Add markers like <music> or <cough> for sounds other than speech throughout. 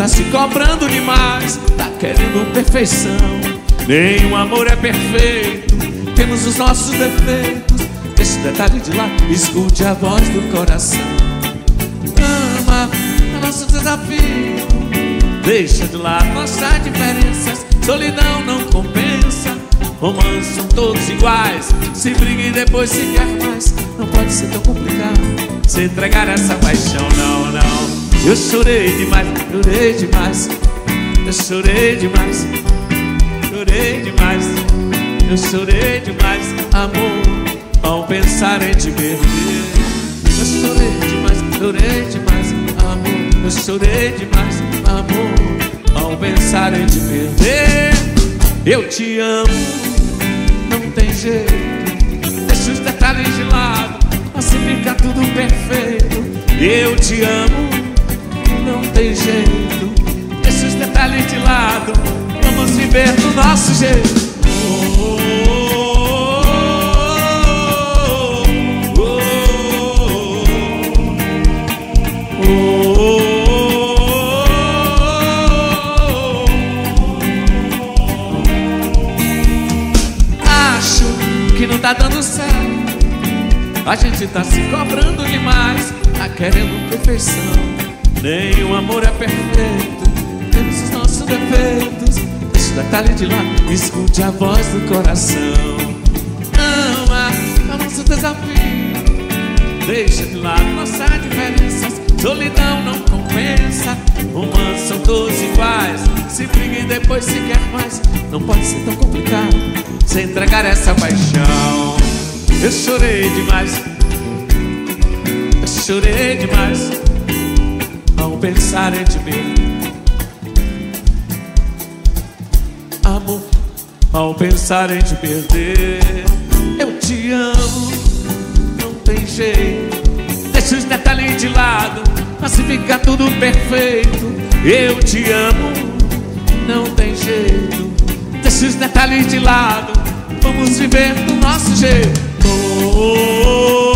Tá se cobrando demais, tá querendo perfeição. Nenhum amor é perfeito, temos os nossos defeitos. Esse detalhe de lá, escute a voz do coração. Ama é nosso desafio, deixa de lado nossas diferenças. Solidão não compensa, romances são todos iguais. Se briga e depois se quer mais, não pode ser tão complicado. Se entregar essa paixão, não, não. Eu chorei demais, chorei demais. Eu chorei demais Chorei demais. Eu chorei demais, amor Ao pensar em te perder. Eu chorei demais, chorei demais, amor. Eu chorei demais, amor Ao pensar em te perder. Eu te amo Não tem jeito. Deixa os detalhes de lado Assim fica tudo perfeito. Eu te amo não tem jeito. Deixa os detalhes de lado, vamos viver do nosso jeito. Acho que não tá dando certo. A gente tá se cobrando demais, tá querendo perfeição. Nenhum amor é perfeito, temos os nossos defeitos. Deixa o detalhe de lá, escute a voz do coração. Ama, é o nosso desafio. Deixa de lado nossas diferenças. Solidão não compensa, romances são todos iguais. Se briga e depois se quer mais, não pode ser tão complicado. Sem entregar essa paixão. Eu chorei demais, eu chorei demais ao pensar em te ver. Amor, ao pensar em te perder, eu te amo, não tem jeito. Deixa os detalhes de lado, assim fica tudo perfeito. Eu te amo, não tem jeito. Deixa os detalhes de lado, vamos viver do nosso jeito. Oh, oh, oh.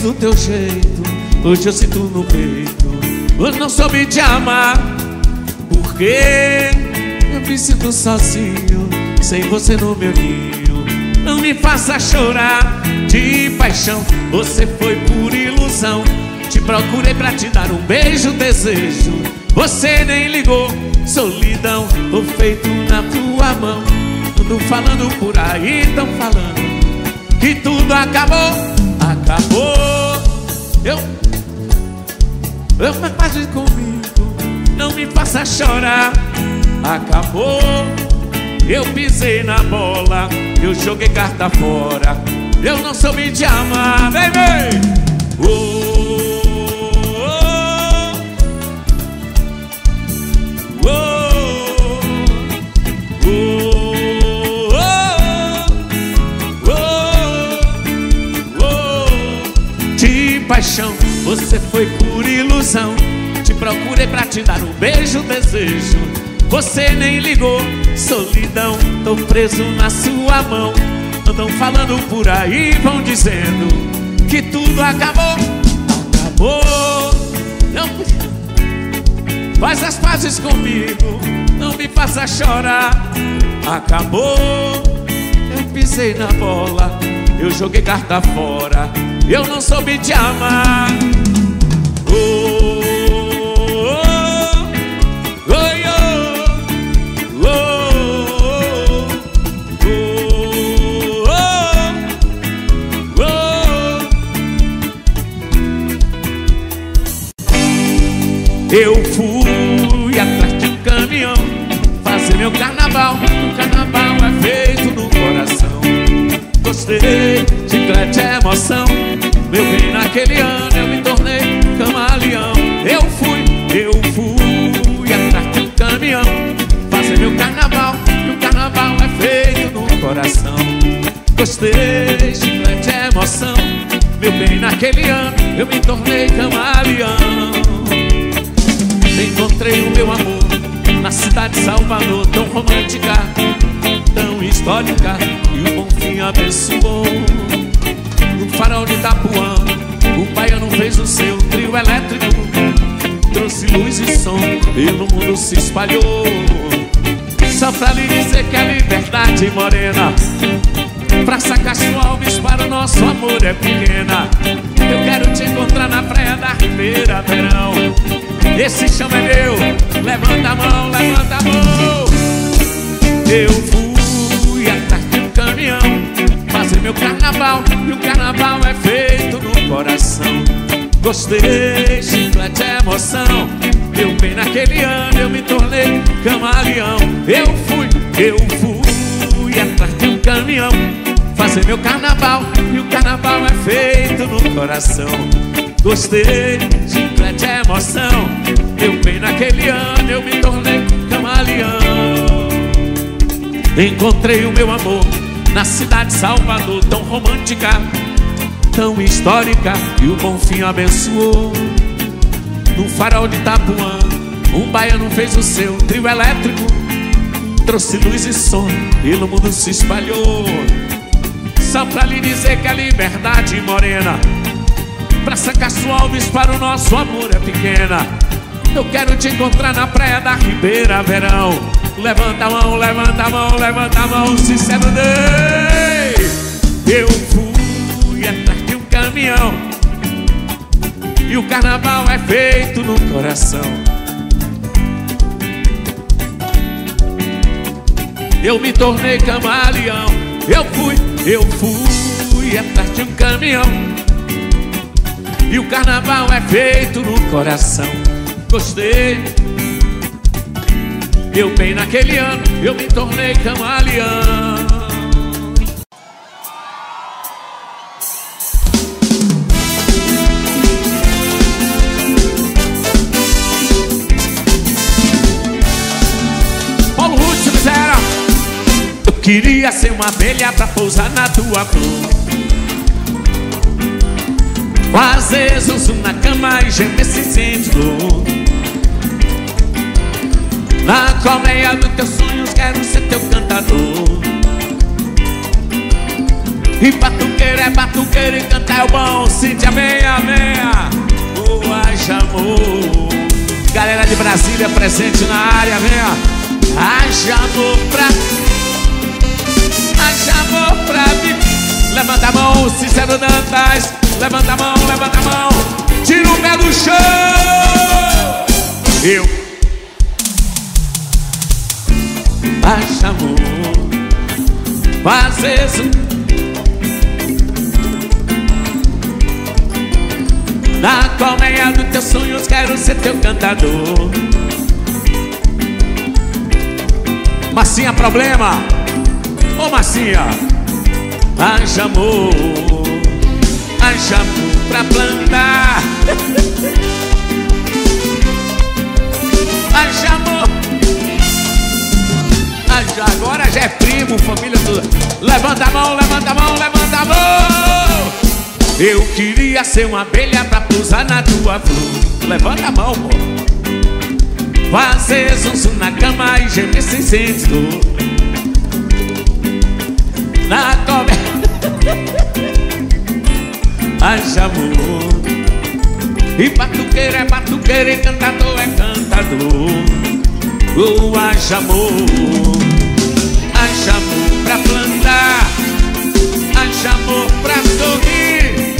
Do teu jeito Hoje eu sinto no peito Eu não soube te amar. Porque eu me sinto sozinho Sem você no meu ninho. Não me faça chorar de paixão Você foi por ilusão. Te procurei pra te dar um beijo, desejo. Você nem ligou Solidão, tô feito na tua mão. Tudo falando por aí, tão falando Que tudo acabou acabou. Eu, eu me faz comigo, não me faça chorar. Acabou. Eu pisei na bola, eu joguei carta fora. Eu não soube te amar, vem. Oh. Você foi por ilusão. Te procurei pra te dar um beijo, desejo. Você nem ligou, solidão, tô preso na sua mão. Andam falando por aí, vão dizendo que tudo acabou. Acabou, não faz as pazes comigo, não me faça chorar. Acabou, eu pisei na bola, eu joguei carta fora. Eu não soube te amar oh, oh, oh, Eu fui atrás de um caminhão Fazer meu carnaval Gostei, chiclete é emoção. Meu bem, naquele ano eu me tornei camaleão. Eu fui, eu fui atrás um caminhão. Fazer meu carnaval, e o carnaval é feito no coração. Gostei, chiclete é emoção. Meu bem, naquele ano eu me tornei camaleão. Encontrei o meu amor na cidade de Salvador Tão romântica, tão histórica E fim abençoou No farol de Itapuã O baiano fez o seu trio elétrico. Trouxe luz e som Pelo mundo se espalhou. Só pra lhe dizer que a liberdade morena Praça Castro Alves para o nosso amor é pequena. Eu quero te encontrar na praia da Ribeira Verão. Esse chama é meu. Levanta a mão, levanta a mão. Eu fui meu carnaval E o carnaval é feito no coração. Gostei, chiclete é emoção. Eu bem naquele ano eu me tornei camaleão. Eu fui, eu fui atrás de um caminhão. Fazer meu carnaval E o carnaval é feito no coração. Gostei, chiclete é emoção. Eu bem naquele ano eu me tornei camaleão. Encontrei o meu amor na cidade de Salvador Tão romântica, tão histórica E o bom fim abençoou. No farol de Itapuã Um baiano fez o seu trio elétrico Trouxe luz e som e no mundo se espalhou. Só pra lhe dizer que a liberdade morena Praça Castro Alves para o nosso amor é pequena. Eu quero te encontrar na praia da Ribeira Verão Levanta a mão, levanta a mão, levanta a mão, sincero Deus Eu fui atrás de um caminhão. E o carnaval é feito no coração. Eu me tornei camaleão. Eu fui eu fui atrás de um caminhão. E o carnaval é feito no coração. Gostei Eu bem naquele ano Eu me tornei camaleão. Queria ser uma abelha pra pousar na tua flor. Fazer zuzu na cama e gemer sem sentir dor Na colmeia dos teus sonhos quero ser teu cantador. E batuqueiro é batuqueiro e cantar é o bom Cíntia, venha O haja amor. Galera de Brasília presente na área, venha. Haja amor pra chamou pra mim. Levanta a mão, Cícero Dantas Levanta a mão, levanta a mão. Tira o pé do chão. Eu A chamou Fazer Na colmeia dos teus sonhos quero ser teu cantador. Massinha, problema? Ô Marcinha Haja amor. Haja amor pra plantar. <laughs> Haja amor Haja agora já é primo, família toda. Levanta a mão, levanta a mão, levanta a mão. Eu queria ser uma abelha pra pousar na tua flor. Levanta a mão, pô. Fazer zum na cama e gemer sem sentir dor. Na coberta. Haja amor. E batuqueiro é batuqueiro E cantador é cantador Oh, haja amor Haja amor pra plantar. Haja amor pra sorrir.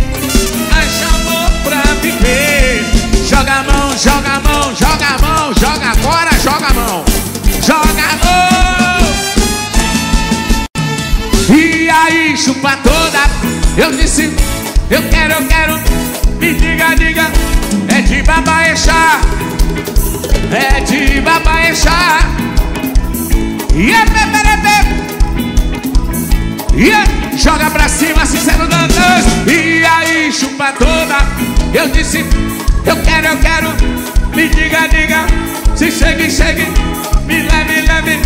Haja amor pra viver. Joga a mão, joga a mão, joga a mão Joga agora, joga a mão. Joga a mão. Aí, chupa toda. Eu disse, eu quero, eu quero. Me diga, diga. É de babaexá É de babaexá Yeah, bebê, Yeah, joga pra cima, sincero Dantas E aí, chupa toda Eu disse, eu quero, eu quero Me diga, diga Se chegue, chegue Me leve, leve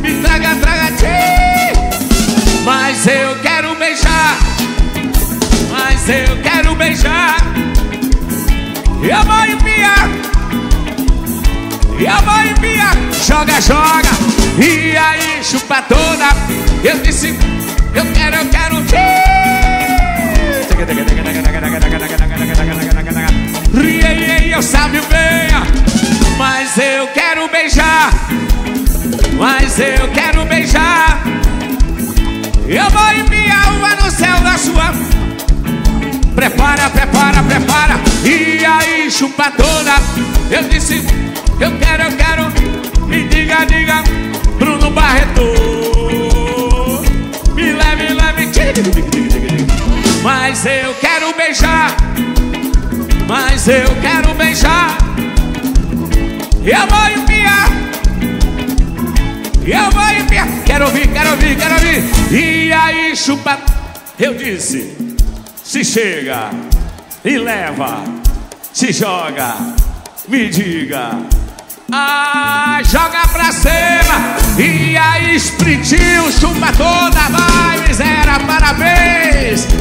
Me traga, traga, tchê mas eu quero bem eu quero beijar. Eu vou enviar. Eu vou enviar. Joga, joga. E aí, chupa toda. Eu disse, eu quero, eu quero. Riei, eu sábio venha. Mas eu quero beijar. Mas eu quero beijar. Eu vou enviar uma no céu da sua. Prepara, prepara, prepara. E aí, chupa toda. Eu disse, eu quero, eu quero. Me diga, diga, Bruno Barreto. Mas eu quero beijar. Mas eu quero beijar. Eu vou enviar. Eu vou enviar. Quero ouvir, quero ouvir, quero ouvir. E aí, chupa. Eu disse: se chega e leva, se joga, me diga. Ah, joga pra cima. E aí, Spritinho, chupa toda Vai, miséria, parabéns. <laughs>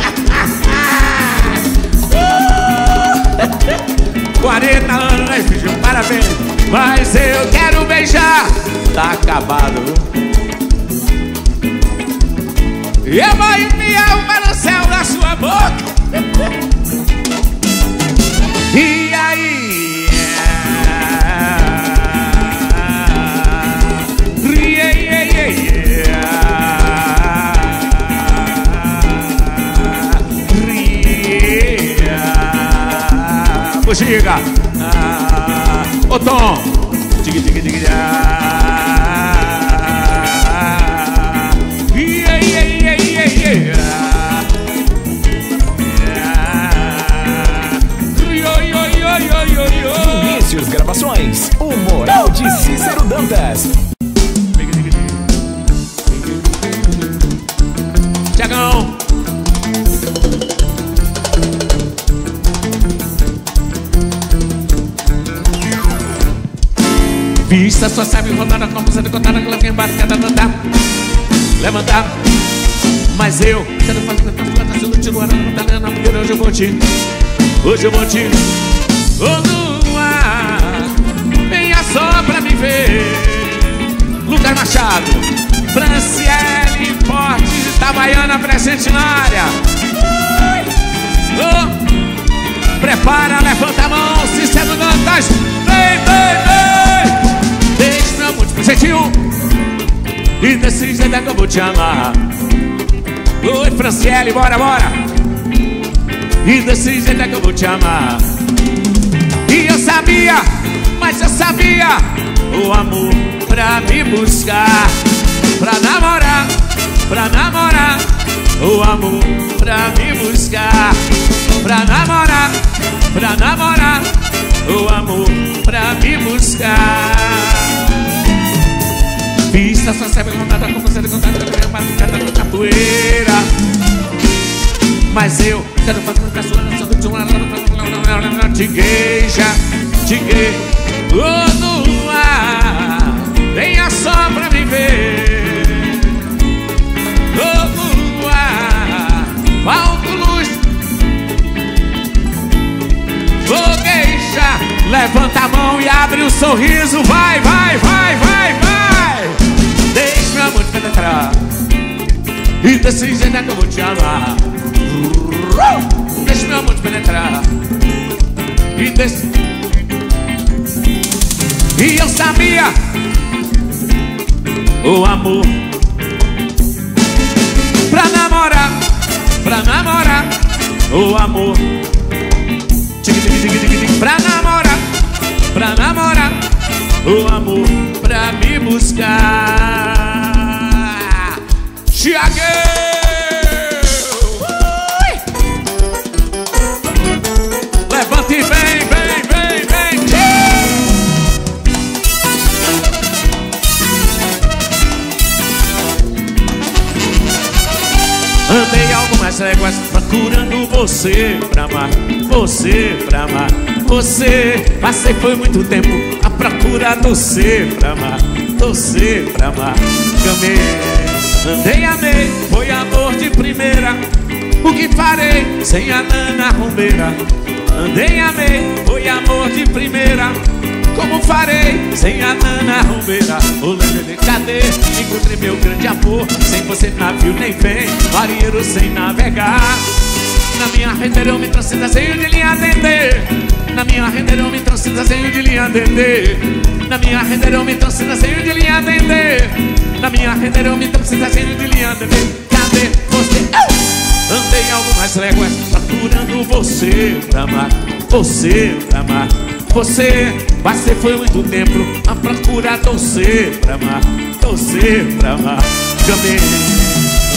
40 anos, filho? Parabéns. Mas eu quero beijar. Tá acabado Eu vou enviar no céu da sua boca. <laughs> E aí Buxiga. Ah, ô Tom. Tigui, tigui, tigui. Ah, yeah, yeah, yeah, yeah, yeah. Vinícius Gravações, o moral de Cícero Dantas. Vista só sabe rodar a composição de contar aquela quem bate cada levantar Levantar Mas eu quero fazer tanta planta se não te não tá lendo porque hoje eu vou te Hoje eu vou te Ô ar Venha só pra me ver. Lucas Machado Franciele Forte Itabaiana presente na área. Oh. Prepara, levanta a mão Cícero Dantas Vem, vem, vem Jeitinho E desse jeito é que eu vou te amar. Oi, Franciele, bora, bora. E desse jeito é que eu vou te amar. E eu sabia, mas eu sabia O amor pra me buscar. Pra namorar, pra namorar O amor pra me buscar. Pra namorar, pra namorar O amor pra me buscar Pista só serve contada com você contato com a capoeira Mas eu quero fazer uma sua nação de uma tigueja, tigueja Oh, no ar, venha só pra me ver. Oh, no ar, falta luz Fogueja, levanta a mão e abre o um sorriso. Vai, vai, vai, vai, vai Deixa meu amor te penetrar E desse jeito é que eu vou te amar. Deixa meu amor te penetrar E desse... E eu sabia O amor. Pra namorar Pra namorar O amor. Pra namorar Pra namorar O amor pra me buscar. Vem. Andei algumas léguas procurando você pra amar, você pra amar, você. Passei foi muito tempo procura do você pra amar, você pra amar. Amei, andei, amei, foi amor de primeira. O que farei sem a Nana Rombeira? Andei, amei, foi amor de primeira Como farei sem a Nana Rombeira? Ô Lelele, cadê? Encontrei meu grande amor Sem você navio nem vem Marinheiro sem navegar Na minha rendeira eu me trouxe desenho de linha atender Na minha rendeira eu me trouxe desenho de linha atender Na minha rendeira eu me trouxe desenho de linha atender Na minha rendeira eu me trouxe desenho de linha atender Cadê você? Andei algumas léguas procurando você pra amar, você pra amar. Você, você foi muito tempo a procurar você pra amar, você pra amar. Também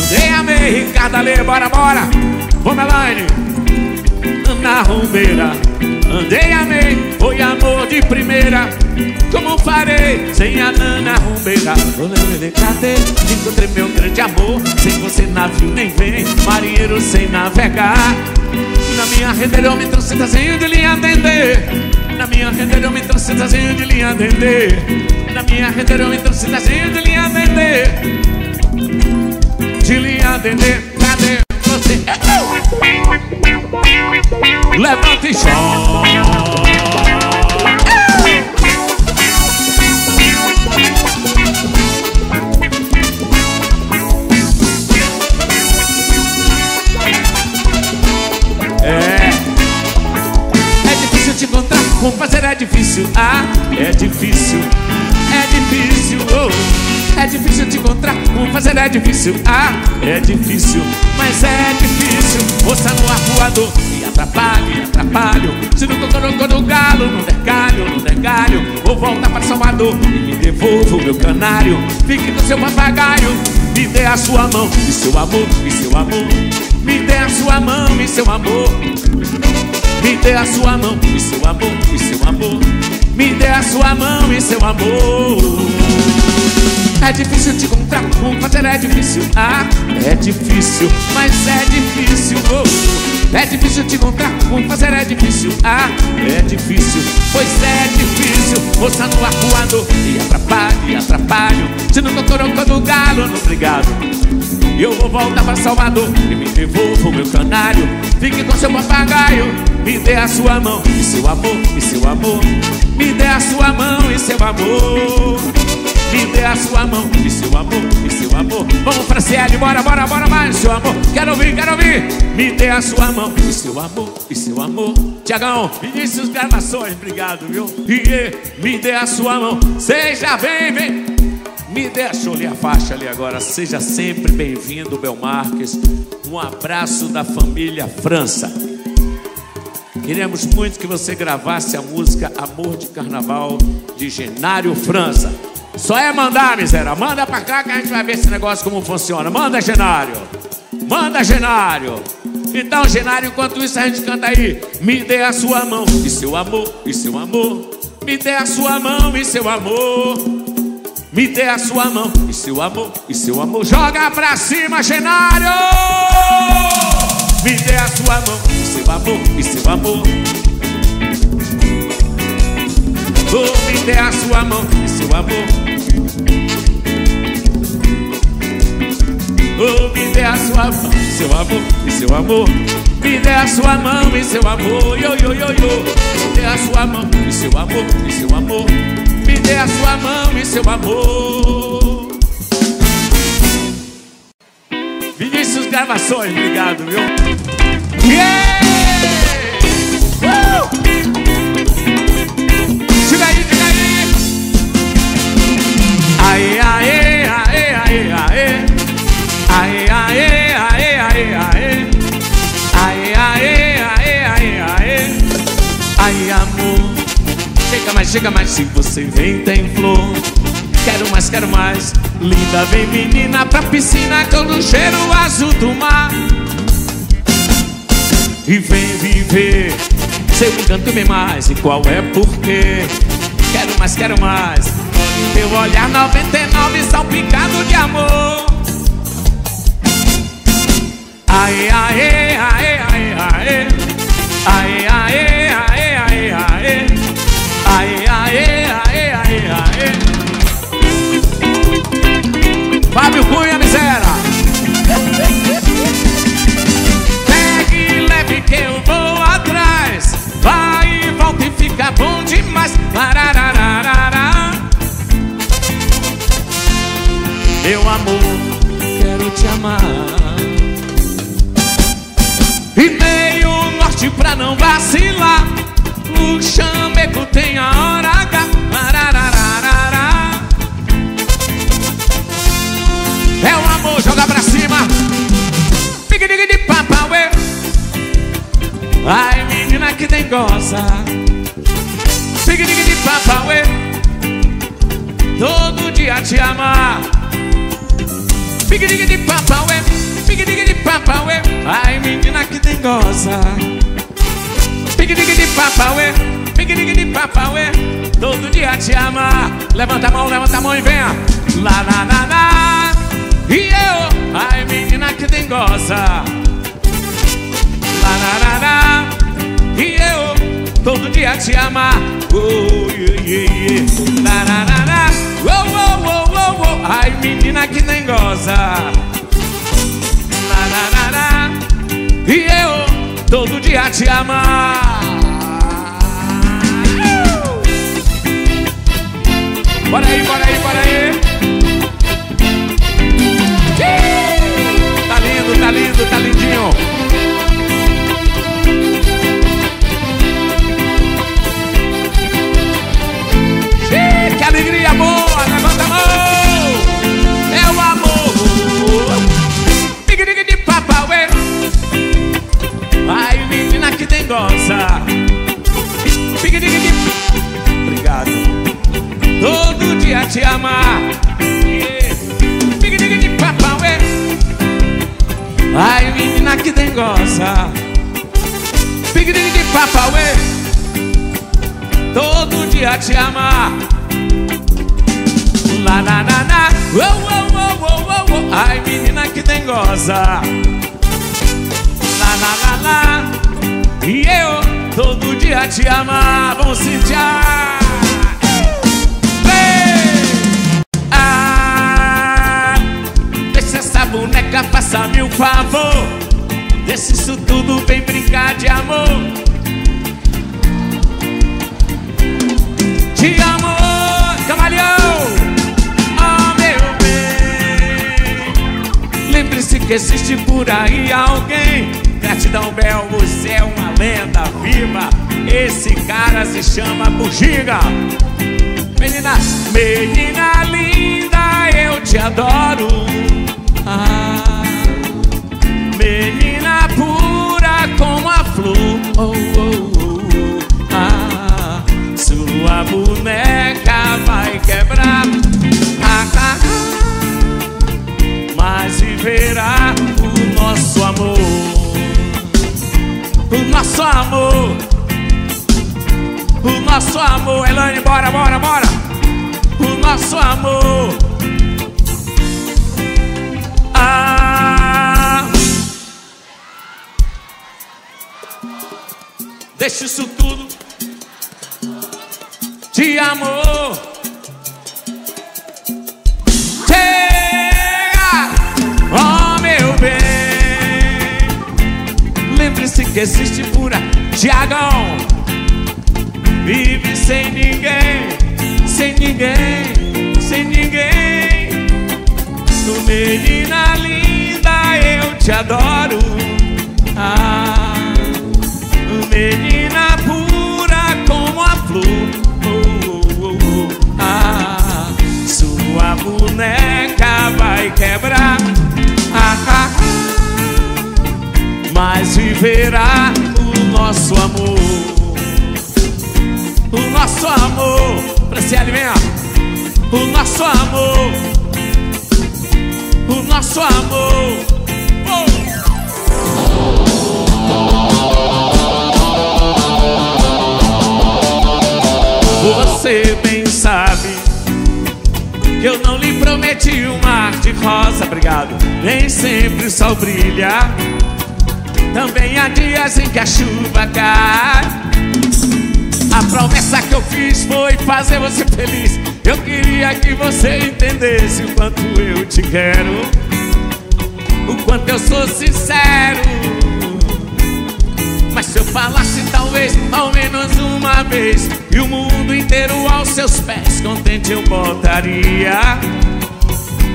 andei, amei, Ricardo Ale, bora, bora Vamos, Elaine. Ana Rombeira Andei, amei, foi amor de primeira. Como farei sem a Nana Rumbeira? Cadê? Encontrei meu grande amor. Sem você navio nem vem. Marinheiro sem navegar. Na minha rede eu me trouxe desenho de linha atender Na minha rede eu me trouxe desenho de linha atender Na minha rede eu me trouxe desenho de linha atender De linha atender Você? Levanta e É. É difícil te encontrar Como fazer é difícil. Ah, é difícil. É difícil. Oh. É difícil te encontrar Como fazer é difícil. Ah, é difícil Mas é difícil. Moça no arruador E atrapalho, e atrapalho. Se não colocou no galo No galho, no der galho Vou voltar para Salvador E me devolva o meu canário. Fique com seu papagaio Me dê a sua mão E seu amor, e seu amor. Me dê a sua mão e seu amor. Me dê a sua mão e seu amor e seu amor. Me dê a sua mão e seu amor É difícil te encontrar, um fazer é difícil Ah, é difícil, mas é difícil oh. É difícil te encontrar, um fazer é difícil Ah, é difícil, pois é difícil. Moça no arcoador e atrapalho, e atrapalho. Se não tocorou do galo, não obrigado. Eu vou voltar pra Salvador e me devolva o meu canário. Fique com seu papagaio Me dê a sua mão e seu amor, e seu amor. Me dê a sua mão e seu amor A sua mão e seu amor, e seu amor Vamos pra CL, bora, bora, bora mais Seu amor, quero ouvir, quero ouvir Me dê a sua mão e seu amor, e seu amor Tiagão, Vinícius Gravações, obrigado, viu? E me dê a sua mão Seja bem, vem me deixa ler a faixa ali agora. Seja sempre bem-vindo, Belmarques. Um abraço da família França. Queremos muito que você gravasse a música Amor de Carnaval de Genário França. Só é mandar, miséria. Manda pra cá que a gente vai ver esse negócio como funciona. Manda, Genário. Manda, Genário. Então, Genário, enquanto isso a gente canta aí. Me dê a sua mão e seu amor, e seu amor. Me dê a sua mão e seu amor. Me dê a sua mão e seu amor, e seu amor Joga pra cima, Genário Me dê a sua mão e seu amor, e seu amor Oh, me dê a sua mão e seu amor Me dê a sua mão seu amor, e seu amor Me dê a sua mão e seu amor Yo, yo, yo, yo Me dê a sua mão e seu amor, e seu amor me dê a sua mão e seu amor Vinícius Gravações, obrigado, viu? Yeah! Chega mais, se você vem tem flor. Quero mais, quero mais. Linda, vem menina pra piscina Com o cheiro azul do mar. E vem viver. Seu encanto bem mais. E qual é porquê Quero mais, quero mais. Teu olhar 99 salpicado de amor. Aê, aê, aê, aê, aê Aê, aê, fica bom demais. Lararararará. Meu amor, quero te amar. E meio norte pra não vacilar. O chamego tem a hora H. É o amor, joga pra cima. Fique diga de papauê. Ai, menina que tem goza. Diga de papauê. Todo dia te amar. Fique diga de papauê. Fique diga de papauê. Ai, menina que tem goza. Fique diga de papauê. Fique diga de papauê. Todo dia te amar. Levanta a mão, levanta a mão e venha. Lá, lá, lá, lá. E eu, ai menina que tem goza Lararara, E eu, todo dia te amar. Oh, yeah, yeah, yeah. Lararara, oh, oh, oh, oh, oh. Ai menina que nem goza. Lararara, E eu, todo dia te amar. Bora aí, bora aí, bora aí. Tá lindo, tá lindo, tá lindinho. Que tem goza. Diga, diga de. Obrigado. Todo dia te amar. Diga de papauê. Ai, menina que tem goza. Diga de papauê. Todo dia te amar. Lá, lá, lá, lá. Oh, oh, oh, oh, oh. Ai, menina que tem goza. Lá, lá, lá, lá. E eu todo dia te amar. Vamos sentir. Ah, deixa essa boneca passar-me um favor. Deixa isso tudo vem brincar de amor. Te amo, camaleão. Oh, meu bem. Lembre-se que existe por aí alguém. Gratidão, Bel, você é uma lenda viva. Esse cara se chama Bugiga. Menina, menina linda, eu te adoro. Ah, menina pura como a flor. Oh, oh, oh, oh. Ah, sua boneca vai quebrar. Ah, ah, ah. Mas viverá nosso amor. O nosso amor, Elaine, bora, bora, bora. O nosso amor. Ah, deixa isso tudo de amor. Que existe pura Tiagão. Vive sem ninguém, sem ninguém, sem ninguém. Tu menina linda, eu te adoro. Ah, menina pura como a flor. Oh, oh, oh, oh. Ah, sua boneca vai quebrar. Ah, Mas viverá o nosso amor. O nosso amor, pra se alimentar. O nosso amor, o nosso amor. Oh. Você bem sabe que eu não lhe prometi um mar de rosa, obrigado. Nem sempre o sol brilha. Também há dias em que a chuva cai. A promessa que eu fiz foi fazer você feliz. Eu queria que você entendesse o quanto eu te quero, o quanto eu sou sincero. Mas se eu falasse, talvez ao menos uma vez E o mundo inteiro aos seus pés Contente eu botaria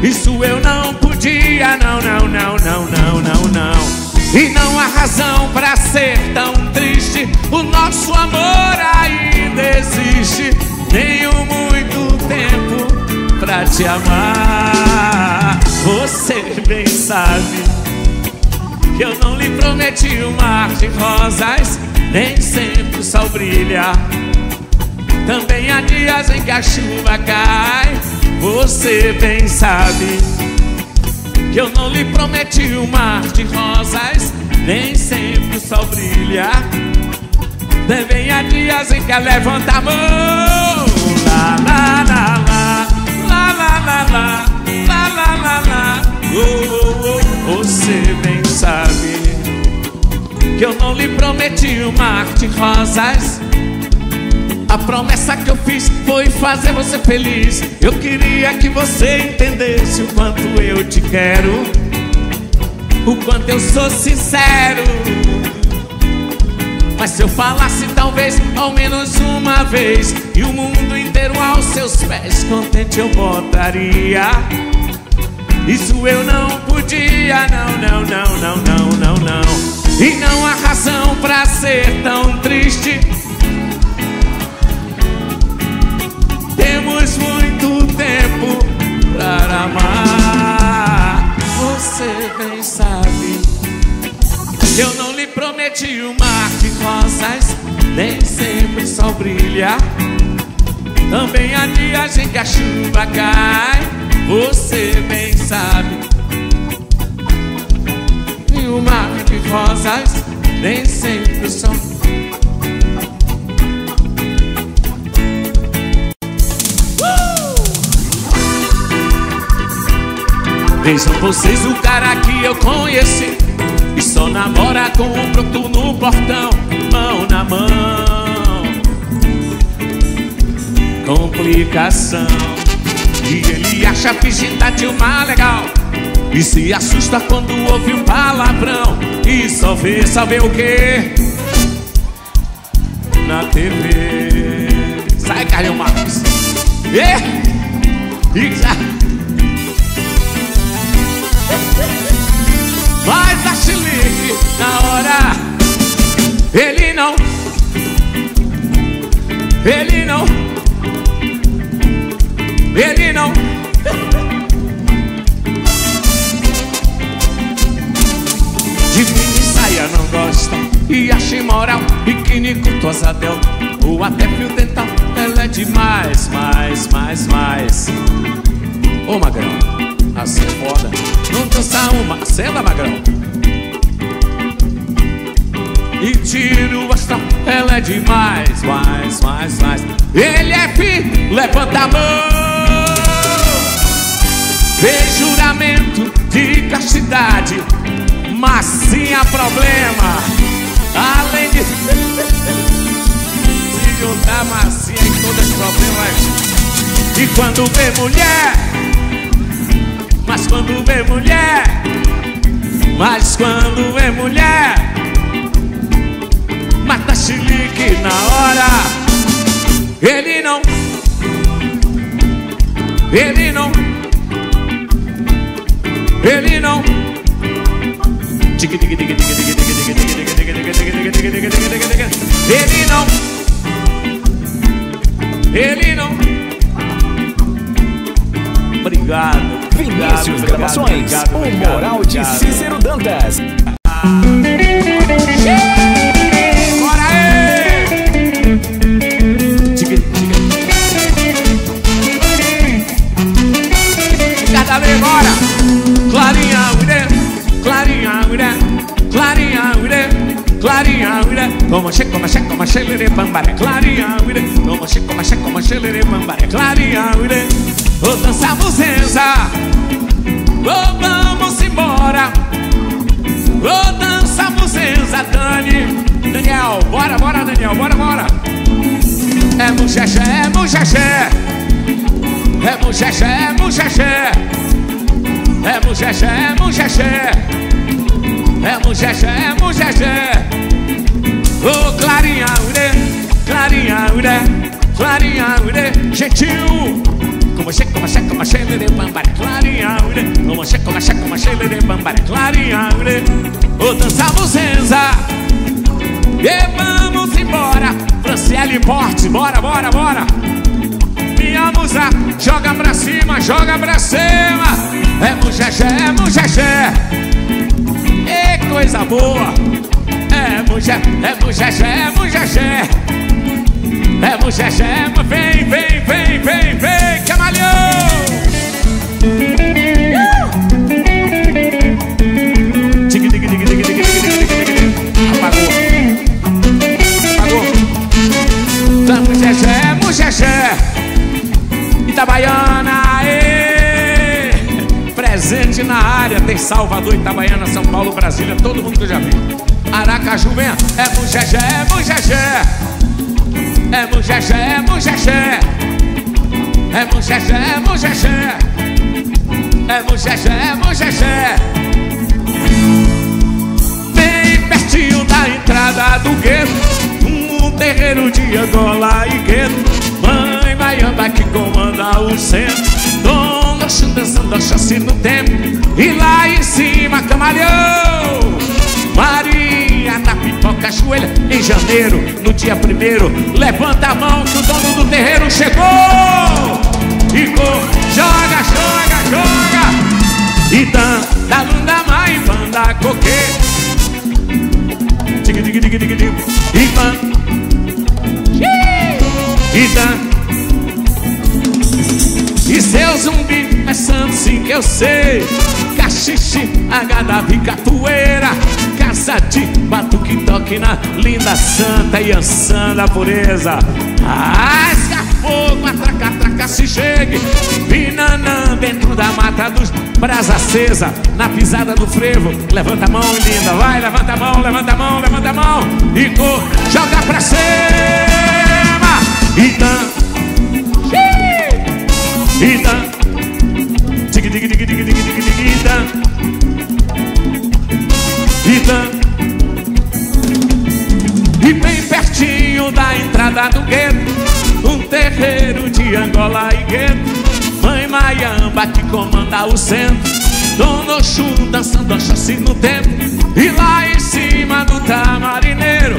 Isso eu não podia Não, não, não, não, não, não, não e não há razão pra ser tão triste. O nosso amor ainda existe. Tenho muito tempo pra te amar. Você bem sabe Que eu não lhe prometi um mar de rosas Nem sempre o sol brilha. Também há dias em que a chuva cai. Você bem sabe eu não lhe prometi um mar de rosas Nem sempre o sol brilha Também há dias em que levanta a mão Lá, lá, lá, lá Lá, lá, lá, lá Lá, lá, lá, lá oh, oh, oh. Você bem sabe Que eu não lhe prometi um mar de rosas a promessa que eu fiz foi fazer você feliz. Eu queria que você entendesse o quanto eu te quero, o quanto eu sou sincero. Mas se eu falasse talvez ao menos uma vez E o mundo inteiro aos seus pés Contente eu botaria Isso eu não podia Não, não, não, não, não, não, não E não há razão pra ser tão triste Temos muito tempo para amar. Você bem sabe Eu não lhe prometi um mar de rosas Nem sempre o sol brilha. Também há dias em que a chuva cai Você bem sabe. E um mar de rosas Nem sempre o sol Vejam vocês o cara que eu conheci. E só namora com um pronto no portão Mão na mão. Complicação. E ele acha visita de uma legal. E se assusta quando ouve um palavrão. E só vê, vê o quê? Na TV Sai, Carlinhos Marques. E, e já na hora. Ele não. Ele não. Ele não. De mini saia não gosta E acha imoral. Biquíni com tosadel Ou até fio dental. Ela é demais, mais, mais, mais. Ô Magrão Assim é foda. Não dança uma cena, magrão E tiro astral Ela é demais Mais, mais, mais. Ele é fi Levanta a mão. Fez juramento de castidade Mas há problema. Além de <laughs> Se juntar macia em todos os problemas. E quando vê mulher mas quando vê mulher Mas quando vê mulher Mata chilique na hora. Ele não. Ele não. Ele não. Ele não. Ele não. Obrigado Vinícius Gravações, o moral de Cícero Dantas. Bora clarinha, uire. Como che, como che, lere, pambare, clarinha, uire. Como che, como che, como che, lere, pambare, clarinha, uire. Ou dançamos renza Ou vamos embora. Ou dançamos renza, Dani. Daniel, bora, bora, Daniel, bora, bora. É muxexé, é muxexé É muxexé, é muxexé É muxexé, é muxexé É muxexé, é muxexé Ô oh, Clarinha, ure jeitinho Como che, como che, como che, lere, bambare, clarinha Como che, como che, como che, lere, bambare, clarinha Ou dançamos zenza. E vamos embora. Franciele Porte, bora, bora, bora. Minha musa, joga pra cima, joga pra cima. É mujexé, é mujexé E coisa boa É mujé, é mujexé, é mujexé é vem, vem, vem, vem, vem, camaleão! Tig, tig, tig, tig, tig, Apagou. Apagou. Tá, Mujexé, Mujexé. Itabaiana, aê! Presente na área, tem Salvador, Itabaiana, São Paulo, Brasília, todo mundo que eu já vi. Aracaju, vem, é Mujexé, é Mujexé. É mujexé, é mujexé É mujexé, é É mujexé, é mujexé Bem pertinho da entrada do gueto Um terreiro de Angola e gueto. Mãe Baiana que comanda o centro. Dona dançando a chance no tempo. E lá em cima camaleão. Maria pipoca joelha em janeiro, no dia primeiro. Levanta a mão que o dono do terreiro chegou. E joga, joga, joga. E dan, da lunda mãe, banda coque. Dig, dig, dig, dig, dig. E dan. E dan. E seu zumbi é santo, sim que eu sei. Caxixe, agadavi, catueira Casa de batuque, toque na linda santa e ansanda a pureza. Asca fogo, atraca, atraca, se chegue. Pinanã, dentro da mata dos brasa acesa. Na pisada do frevo, levanta a mão linda. Vai, levanta a mão, levanta a mão, levanta a mão. E go, joga pra cima. Então Então Dig, dig, dig, dig, dig, dig, dig, Ida E bem pertinho da entrada do gueto Um terreiro de Angola e gueto. Mãe Maiamba que comanda o centro. Dono Oxum dançando a no tempo E lá em cima do tamarineiro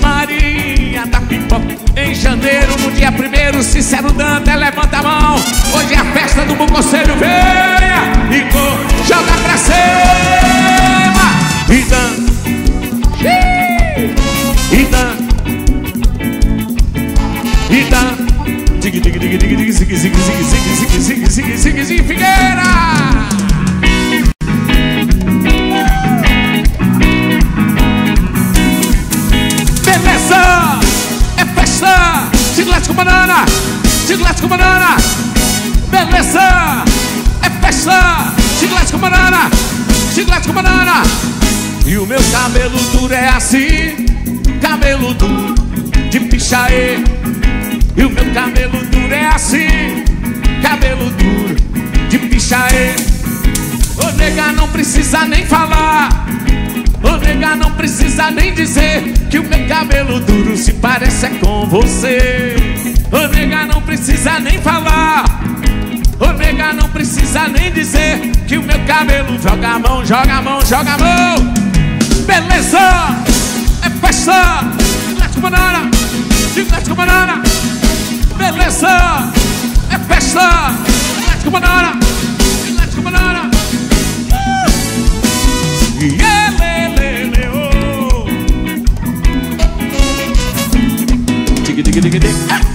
Maria da pipoca em janeiro No dia primeiro, Cícero Danta levanta a mão. Hoje é a festa do Buconselho Venha e go, joga pra cima Ida Ida Ida zig zig zig zig zig zig zig zig zig Figueira Beleza É festa Chiclete com banana Chiclete com banana Beleza É festa Chiclete com banana Chiclete com banana e o meu cabelo duro é assim Cabelo duro de pichaê. E o meu cabelo duro é assim Cabelo duro de pichaê. Ô nega não precisa nem falar. Ô nega não precisa nem dizer Que o meu cabelo duro se parece é com você. Ô nega não precisa nem falar. Ô nega não precisa nem dizer Que o meu cabelo joga a mão, joga a mão, joga a mão Beleza, é festa. Com banana, chiclete com banana Beleza, é festa. Com banana, chiclete com banana uh! yeah,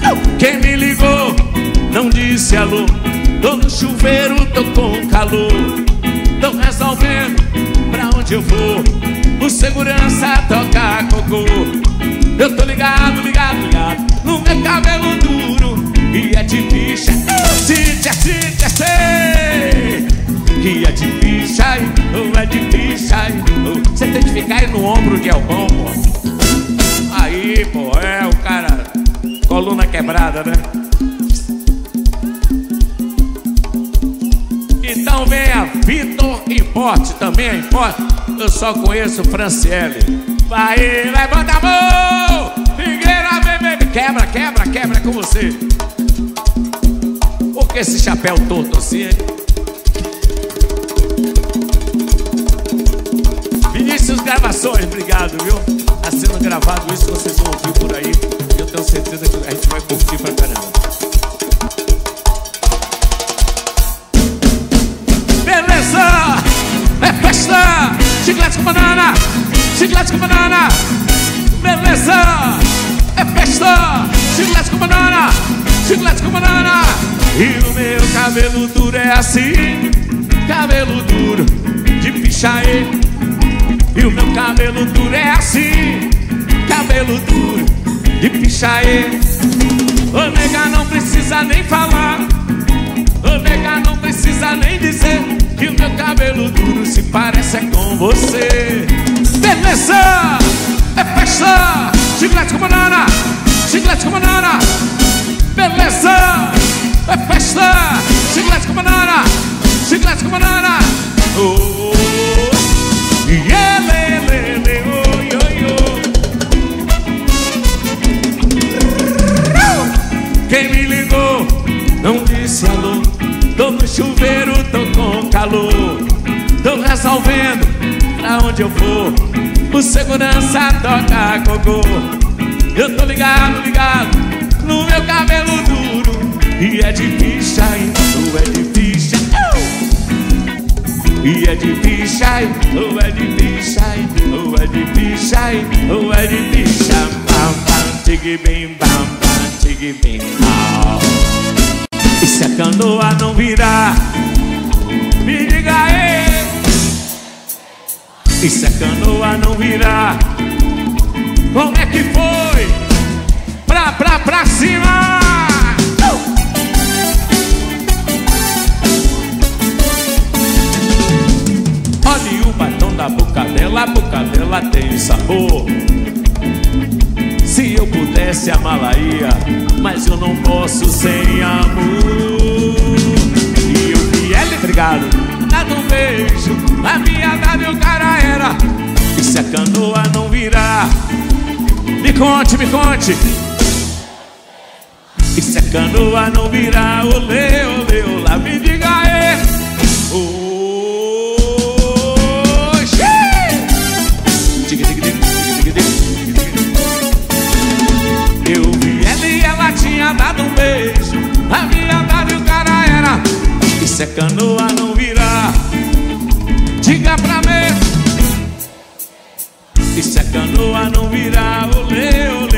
oh. Quem me ligou não disse alô. Tô no chuveiro, tô com calor. Tô resolvendo onde eu vou o segurança toca cocô. Eu tô ligado, ligado, ligado No meu cabelo duro E é de bicha Cíntia, Cíntia, sei Que é de bicha Ou é de bicha Você tem que ficar aí no ombro de Elbão, pô. Aí, pô, é o cara Coluna quebrada, né? Então venha Vitor Importe, também é Importe eu só conheço Franciele. Vai, levanta a mão! Figueira, bebê! Quebra, quebra, quebra com você. esse chapéu torto assim, hein? Vinícius Gravações, obrigado, viu? Tá sendo gravado isso, vocês vão ouvir por aí. Eu tenho certeza que a gente vai curtir pra caramba. Chiclete com banana! Chiclete com banana! Beleza! É festa! Chiclete com banana! Chiclete com banana! E o meu cabelo duro é assim Cabelo duro de pichaê E o meu cabelo duro é assim Cabelo duro de pichaê Ô nega não precisa nem falar Ô nega não precisa nem dizer Que o meu cabelo duro se parece é com você Beleza! É festa! Chiclete com banana! Chiclete com banana! Beleza! É festa! Chiclete com banana! Chiclete com banana! Oh, oh, oh. Yeah, oh. Quem me ligou não disse alô Tô no chuveiro, tô com calor. Tô resolvendo pra onde eu for. O segurança toca cocô. Eu tô ligado, ligado No meu cabelo duro. E é de ficha, então é de ficha E é de ficha, ou é de ficha Ou é de ficha, ou é de ficha Bam, bam, tigui, bim, bam, bam, tigui, bim, bam. E se a canoa não virar Me diga aí E se a canoa não virar Como é que foi? Pra, pra, pra cima! Olha o batom da boca dela, a boca dela tem sabor. Se eu pudesse amá-la ia, mas eu não posso sem amor. E eu vi ela obrigado, dado um beijo, a minha dada o cara era. E se a canoa não virar, me conte, me conte. E se a canoa não virar, olê, olê, olá, me diga se a canoa não virar Diga pra mim. E se a canoa não virar Olê, olê,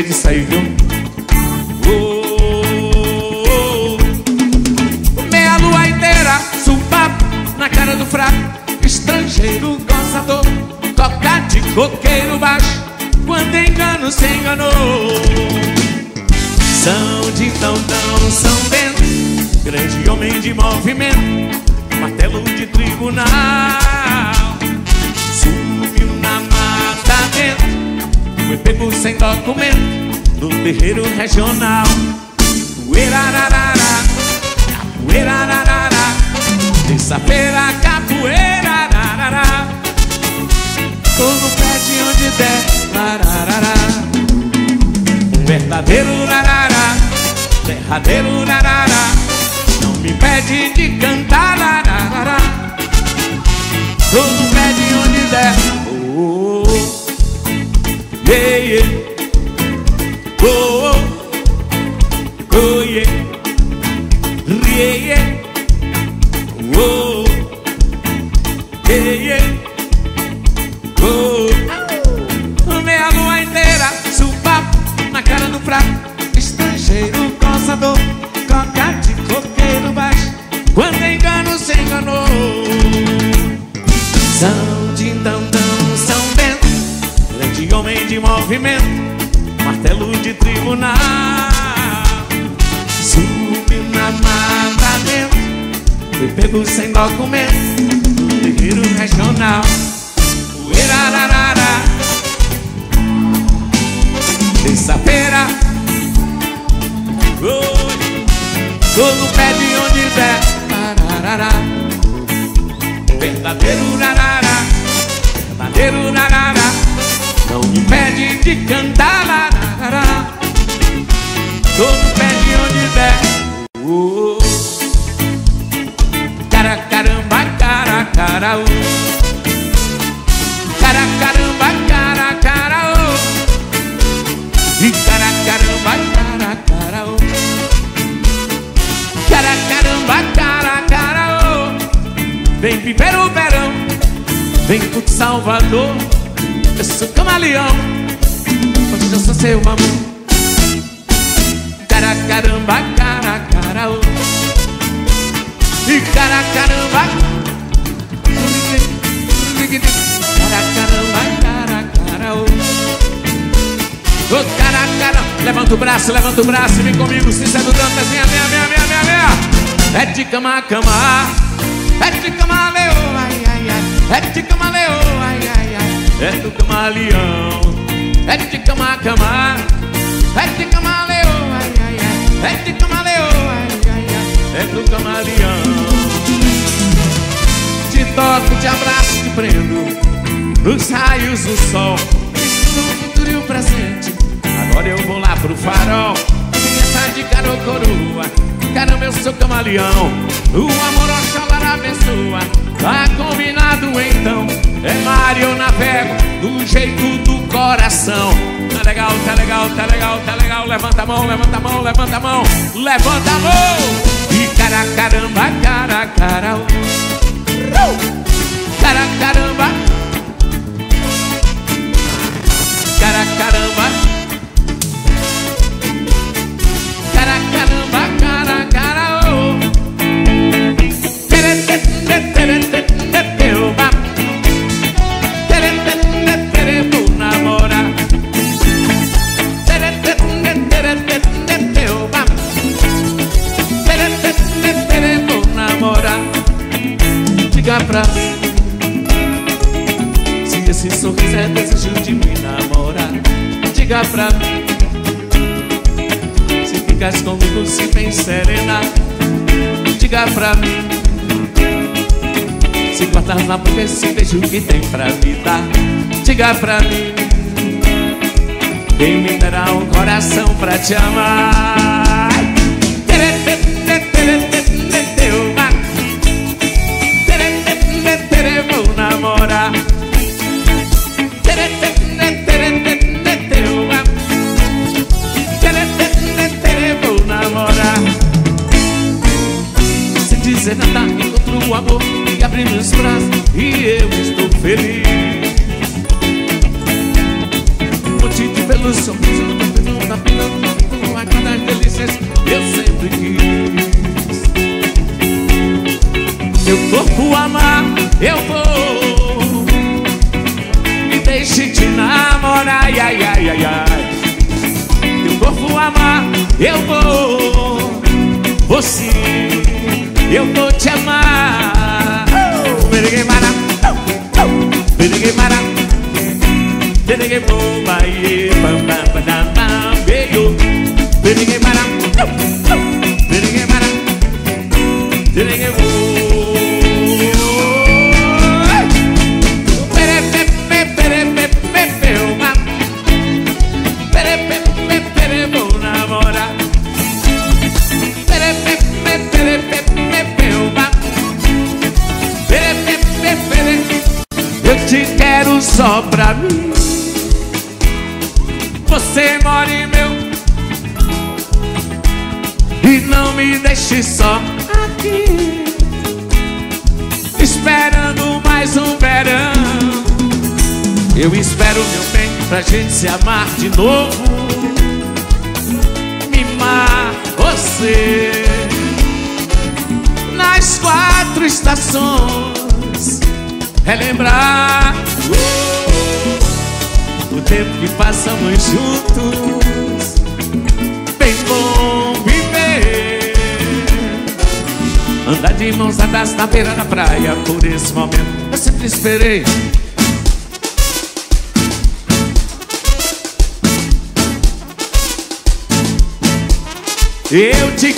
oh, gostei disso aí, viu? Oh, meia lua inteira, supapo na cara do fraco, estrangeiro gozador, coca de coqueiro baixo, quando engano se enganou. São de tão tão São Bento, grande homem de movimento, martelo de tribunal. Sumiu na mata dentro Foi pego sem documento No terreiro regional Uerararara Capoeirararara Terça-feira, capoeira rarará. Tô no pé de onde der lararará. Um verdadeiro larará Derradeiro larará Não me pede de cantar lararará Tô no pé de onde der yeah, yeah.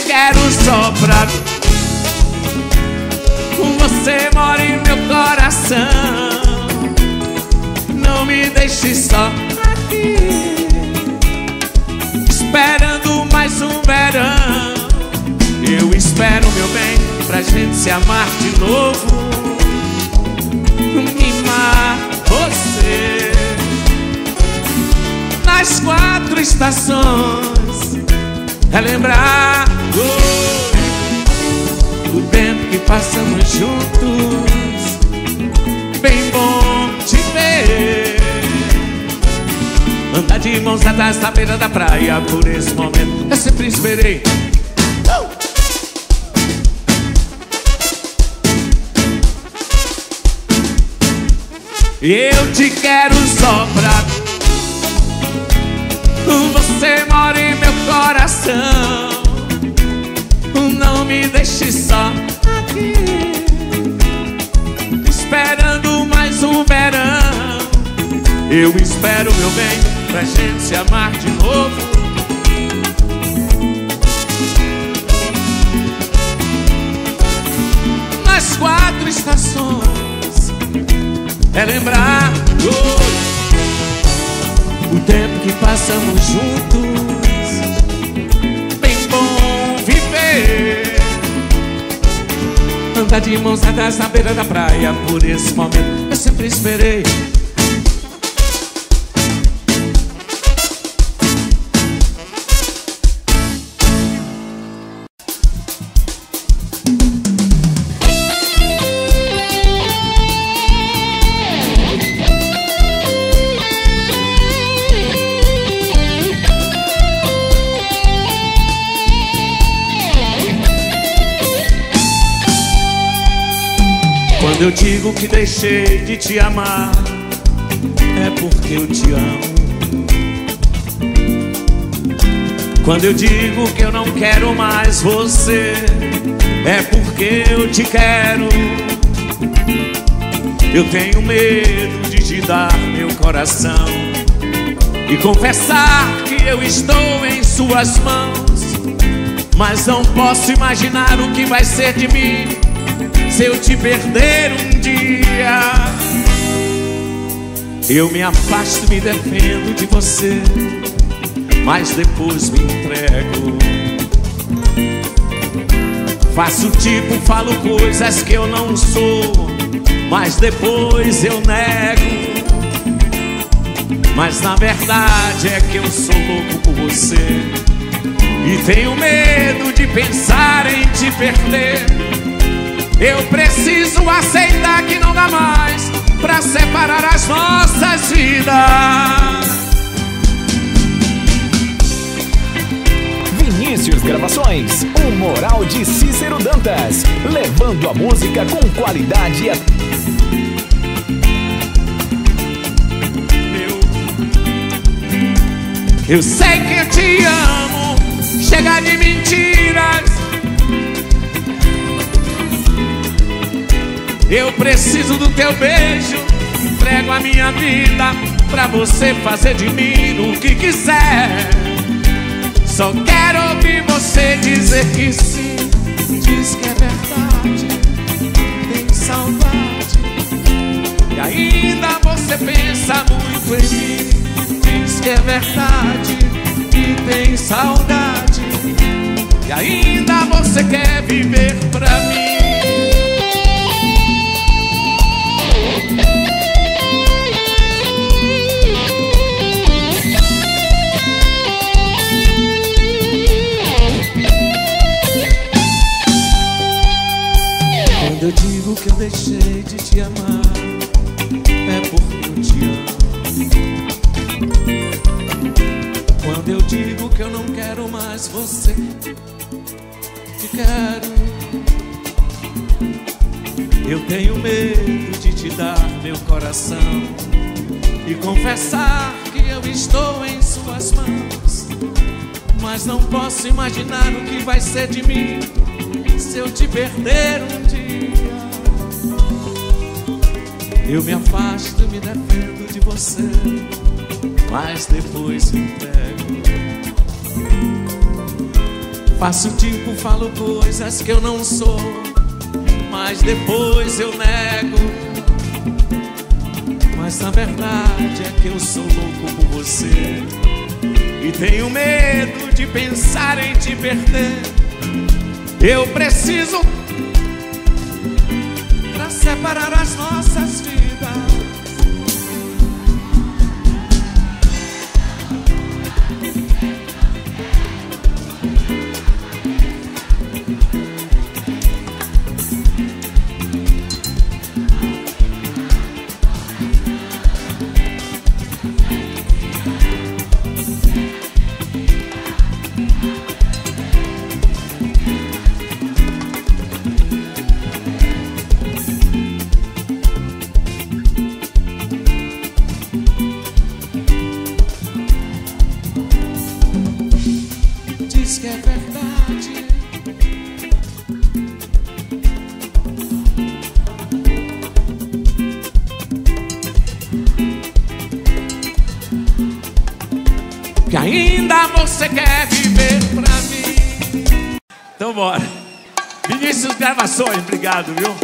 Quero só pra mim. Você mora em meu coração. Não me deixe só aqui, esperando mais um verão. Eu espero, meu bem, pra gente se amar de novo. Mimar você nas quatro estações. Relembrar o tempo que passamos juntos. Bem bom te ver. Andar de mãos dadas na beira da praia por esse momento. Eu sempre esperei. Eu te quero só pra Você mora em meu coração Me deixe só aqui Esperando mais um verão Eu espero, meu bem, pra gente se amar de novo Nas quatro estações é lembrar oh, o tempo que passamos juntos. Andar de mãos dadas na beira da praia. Por esse momento eu sempre esperei. Quando eu digo que deixei de te amar, é porque eu te amo. Quando eu digo que eu não quero mais você, é porque eu te quero. Eu tenho medo de te dar meu coração e confessar que eu estou em suas mãos, mas não posso imaginar o que vai ser de mim se eu te perder um dia. Eu me afasto, me defendo de você, mas depois me entrego. Faço tipo, falo coisas que eu não sou, mas depois eu nego. Mas na verdade é que eu sou louco por você e tenho medo de pensar em te perder. Eu preciso aceitar que não dá mais pra separar as nossas vidas. Vinícius Gravações, o moral de Cícero Dantas, levando a música com qualidade a Eu, eu sei que eu te amo, chega de mentiras. Eu preciso do teu beijo. Entrego a minha vida Pra você fazer de mim o que quiser. Só quero ouvir você dizer que sim. Diz que é verdade. Tem saudade. E ainda você pensa muito em mim. Diz que é verdade. Que tem saudade. E ainda você quer viver pra mim que eu deixei de te amar é porque eu te amo. Quando eu digo que eu não quero mais você, te quero. Eu tenho medo de te dar meu coração e confessar que eu estou em suas mãos. Mas não posso imaginar o que vai ser de mim se eu te perder um dia. Eu me afasto, me defendo de você, mas depois me entrego. Passo o tempo, falo coisas que eu não sou, mas depois eu nego. Mas na verdade é que eu sou louco por você e tenho medo de pensar em te perder. Eu preciso separar as nossas vidas. Obrigado, viu?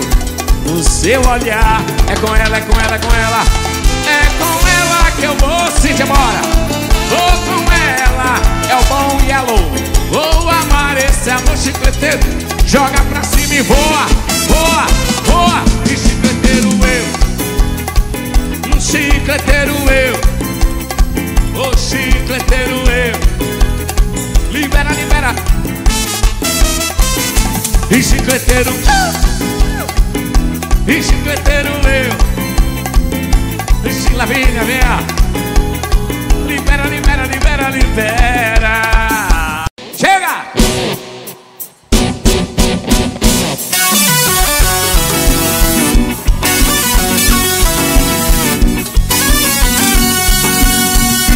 Abrigo No seu olhar É com ela, é com ela, é com ela. É com ela que eu vou, Cíntia, bora. Vou com ela, é o bom e é louco. Vou amar esse amor chicleteiro. Joga pra cima e voa, voa, voa. E chicleteiro eu. Um chicleteiro eu. O chicleteiro eu. Libera, libera. E chicleteiro. E chicleteiro eu E Lavínia, vem Libera, libera, libera, libera. Chega!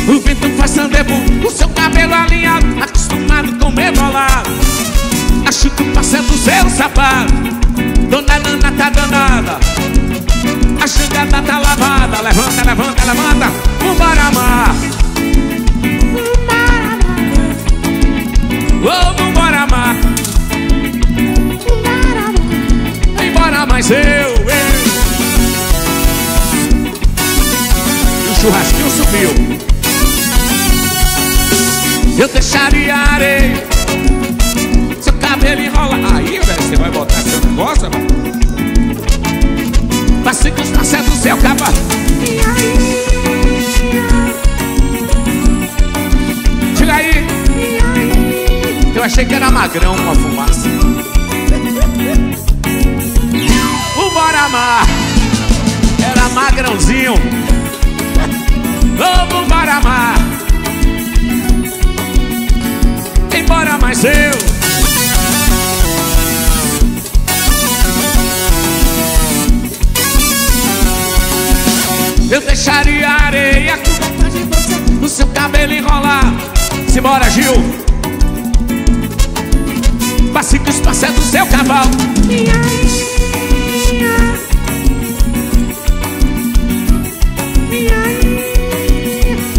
O vento faz sandebu, o seu cabelo alinhado Acostumado com Acho que passa do seu sapato Dona Nana tá danada. A chegada tá lavada. Levanta, levanta, levanta. Vambora amar. Oh, vambora amar. Embora, mas eu, eu. Mil. Eu deixaria areia cabelo enrola Aí, velho, você vai botar seu negócio, mano? Assim que os passos do seu cavalo Tira aí. Eu achei que era magrão com a fumaça. O Baramar Era magrãozinho. Vamos Baramar. Embora, mas eu Eu deixaria a areia coberta de você No seu cabelo enrolar. Simbora, Gil. Passe que os passos do seu cavalo.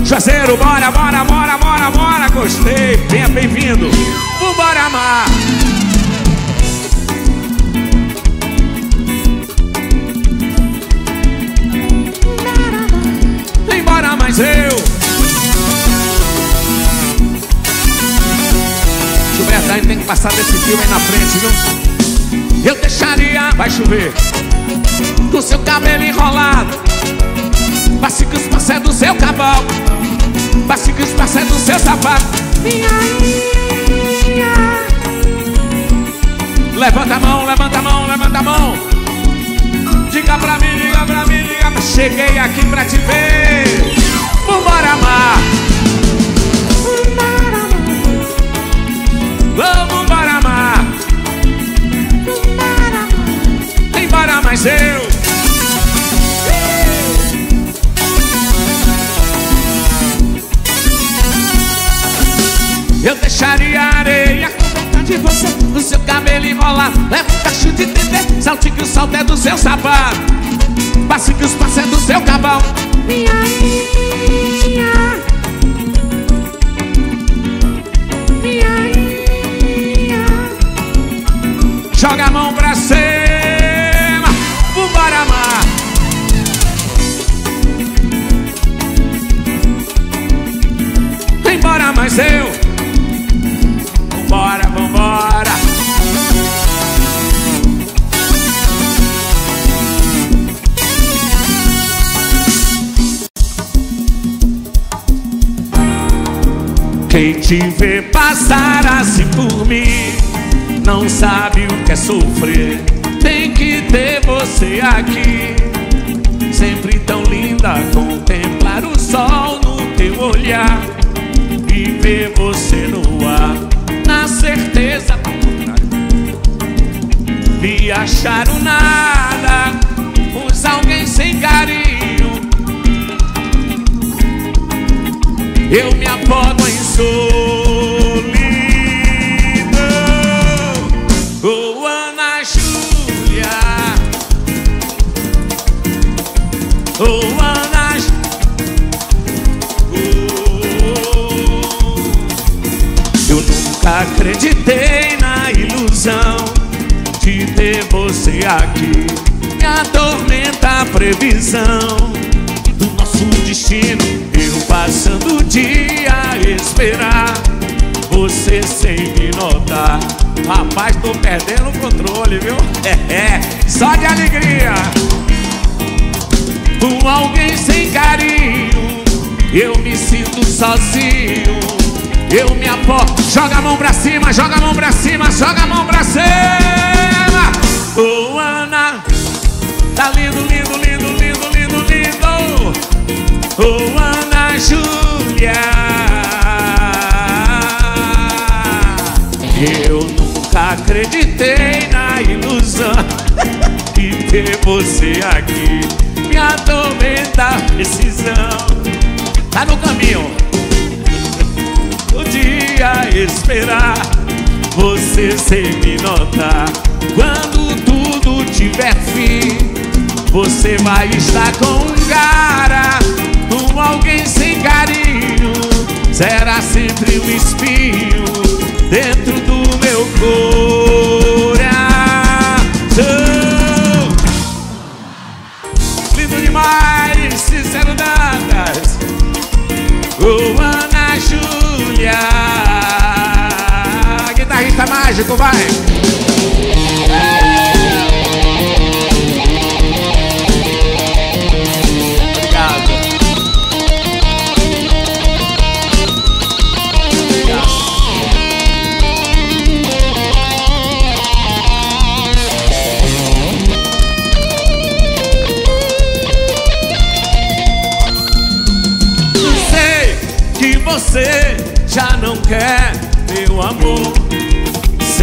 Juazeiro, bora, bora, bora, bora, bora Gostei, venha bem-vindo. Vambora, amar mas eu. Gilberto, aí tem que passar desse filme aí na frente, viu? Eu deixaria, vai chover. Com seu cabelo enrolado. Passe que os passos do seu cavalo os passos do seu sapato. Levanta a mão, levanta a mão, levanta a mão. Diga pra mim, diga pra mim, diga pra mim. Cheguei aqui pra te ver Vambora amar Vamos embora Embora mais eu. Eu deixaria a areia coberta de você No seu cabelo enrolar. Leva um cacho de tete Salte que o salto é do seu sapato Passe que os passos é do seu cavalo Minha minha Quem te vê passar assim por mim. Não sabe o que é sofrer. Tem que ter você aqui. Sempre tão linda Contemplar o sol no teu olhar. E ver você no ar Na certeza De achar o nada. Pois alguém sem carinho Eu me afogo em solidão. Oh, Ana Júlia. Oh, Ana oh. Eu nunca acreditei na ilusão De ter você aqui. Me atormenta a previsão destino Eu passando o dia a esperar. Você sem me notar Rapaz, tô perdendo o controle, viu? <laughs> É, é, só de alegria. Com alguém sem carinho Eu me sinto sozinho. Eu me apoio Joga a mão pra cima, joga a mão pra cima Joga a mão pra cima. Ô Ana Tá lindo, lindo, lindo, Júlia Eu nunca acreditei na ilusão De ter você aqui. Me atormenta a decisão. Tá no caminho. O dia esperar Você sem me notar. Quando tudo tiver fim Você vai estar com um cara como alguém sem carinho Será sempre um espinho Dentro do meu coração Lindo demais, sincero Dantas O Ana Júlia Guitarrista mágico, vai!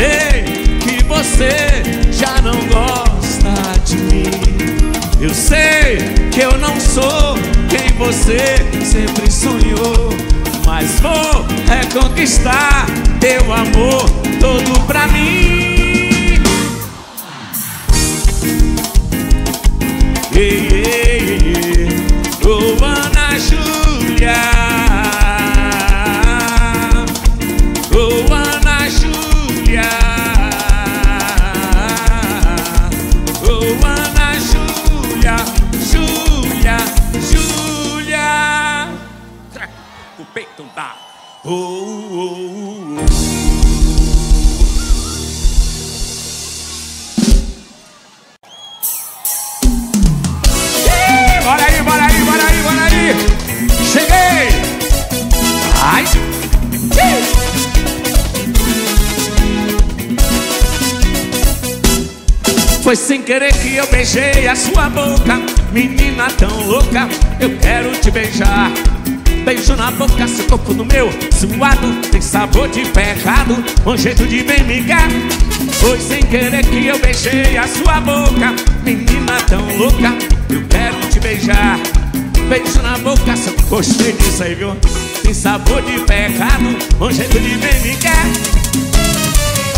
Sei que você já não gosta de mim. Eu sei que eu não sou quem você sempre sonhou. Mas vou reconquistar teu amor todo pra mim. Ei, ei, ei, oh Ana Júlia. Oh, oh, oh. Bora aí, bora aí, bora aí, bora aí. Cheguei. Ai. Foi sem querer que eu beijei a sua boca Menina tão louca, eu quero te beijar Beijo na boca, seu corpo no meu Suado, tem sabor de pecado Um jeito de bem quer Foi sem querer que eu beijei a sua boca Menina tão louca, eu quero te beijar. Beijo na boca, seu... gostei disso aí, viu? Tem sabor de pecado Um jeito de bem quer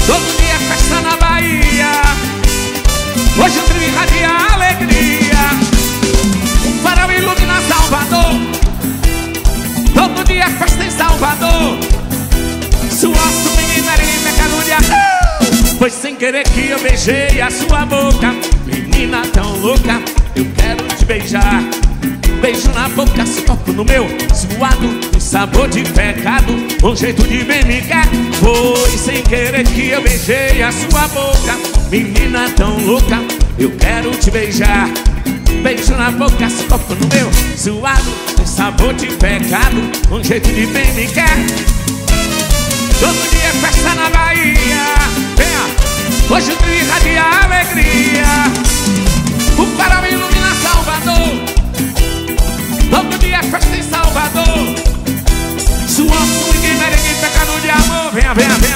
Todo dia festa na Bahia Hoje o trio irradia alegria. Farol ilumina Salvador Dia festa em Salvador. Sua menina em Mecalúria Foi sem querer que eu beijei a sua boca. Menina tão louca, eu quero te beijar. Beijo na boca, corpo no meu Suado, um sabor de pecado Um jeito de bem me quer Foi sem querer que eu beijei a sua boca. Menina tão louca, eu quero te beijar Beijo na boca, corpo no meu. Suado, um sabor de pecado. Um jeito de bem me quer. Todo dia é festa na Bahia. Venha, hoje o dia irradia alegria. O farol ilumina Salvador. Todo dia é festa em Salvador. Sua ninguém merengue, pecado de amor? Venha, venha, venha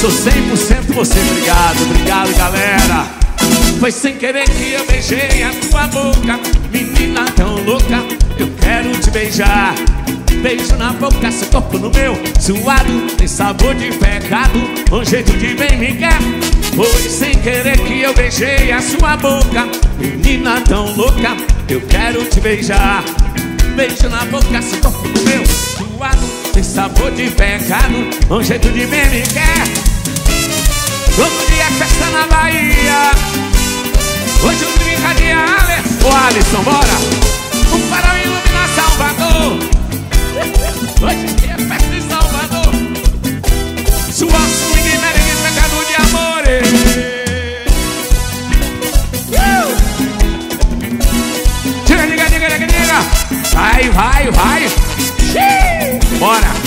Sou 100% você, obrigado, obrigado galera. Foi sem querer que eu beijei a tua boca. Menina tão louca, eu quero te beijar. Beijo na boca, seu corpo no meu Suado, tem sabor de pecado. Um jeito de bem me quer. Foi sem querer que eu beijei a sua boca. Menina tão louca, eu quero te beijar. Beijo na boca, seu corpo no meu Suado, tem sabor de pecado Um jeito de bem me quer. Todo dia é festa na Bahia Hoje o brinca de Ale Ô Alisson, bora. Um farol ilumina Salvador. Hoje é festa em Salvador. Sua swing merengue pecado de amor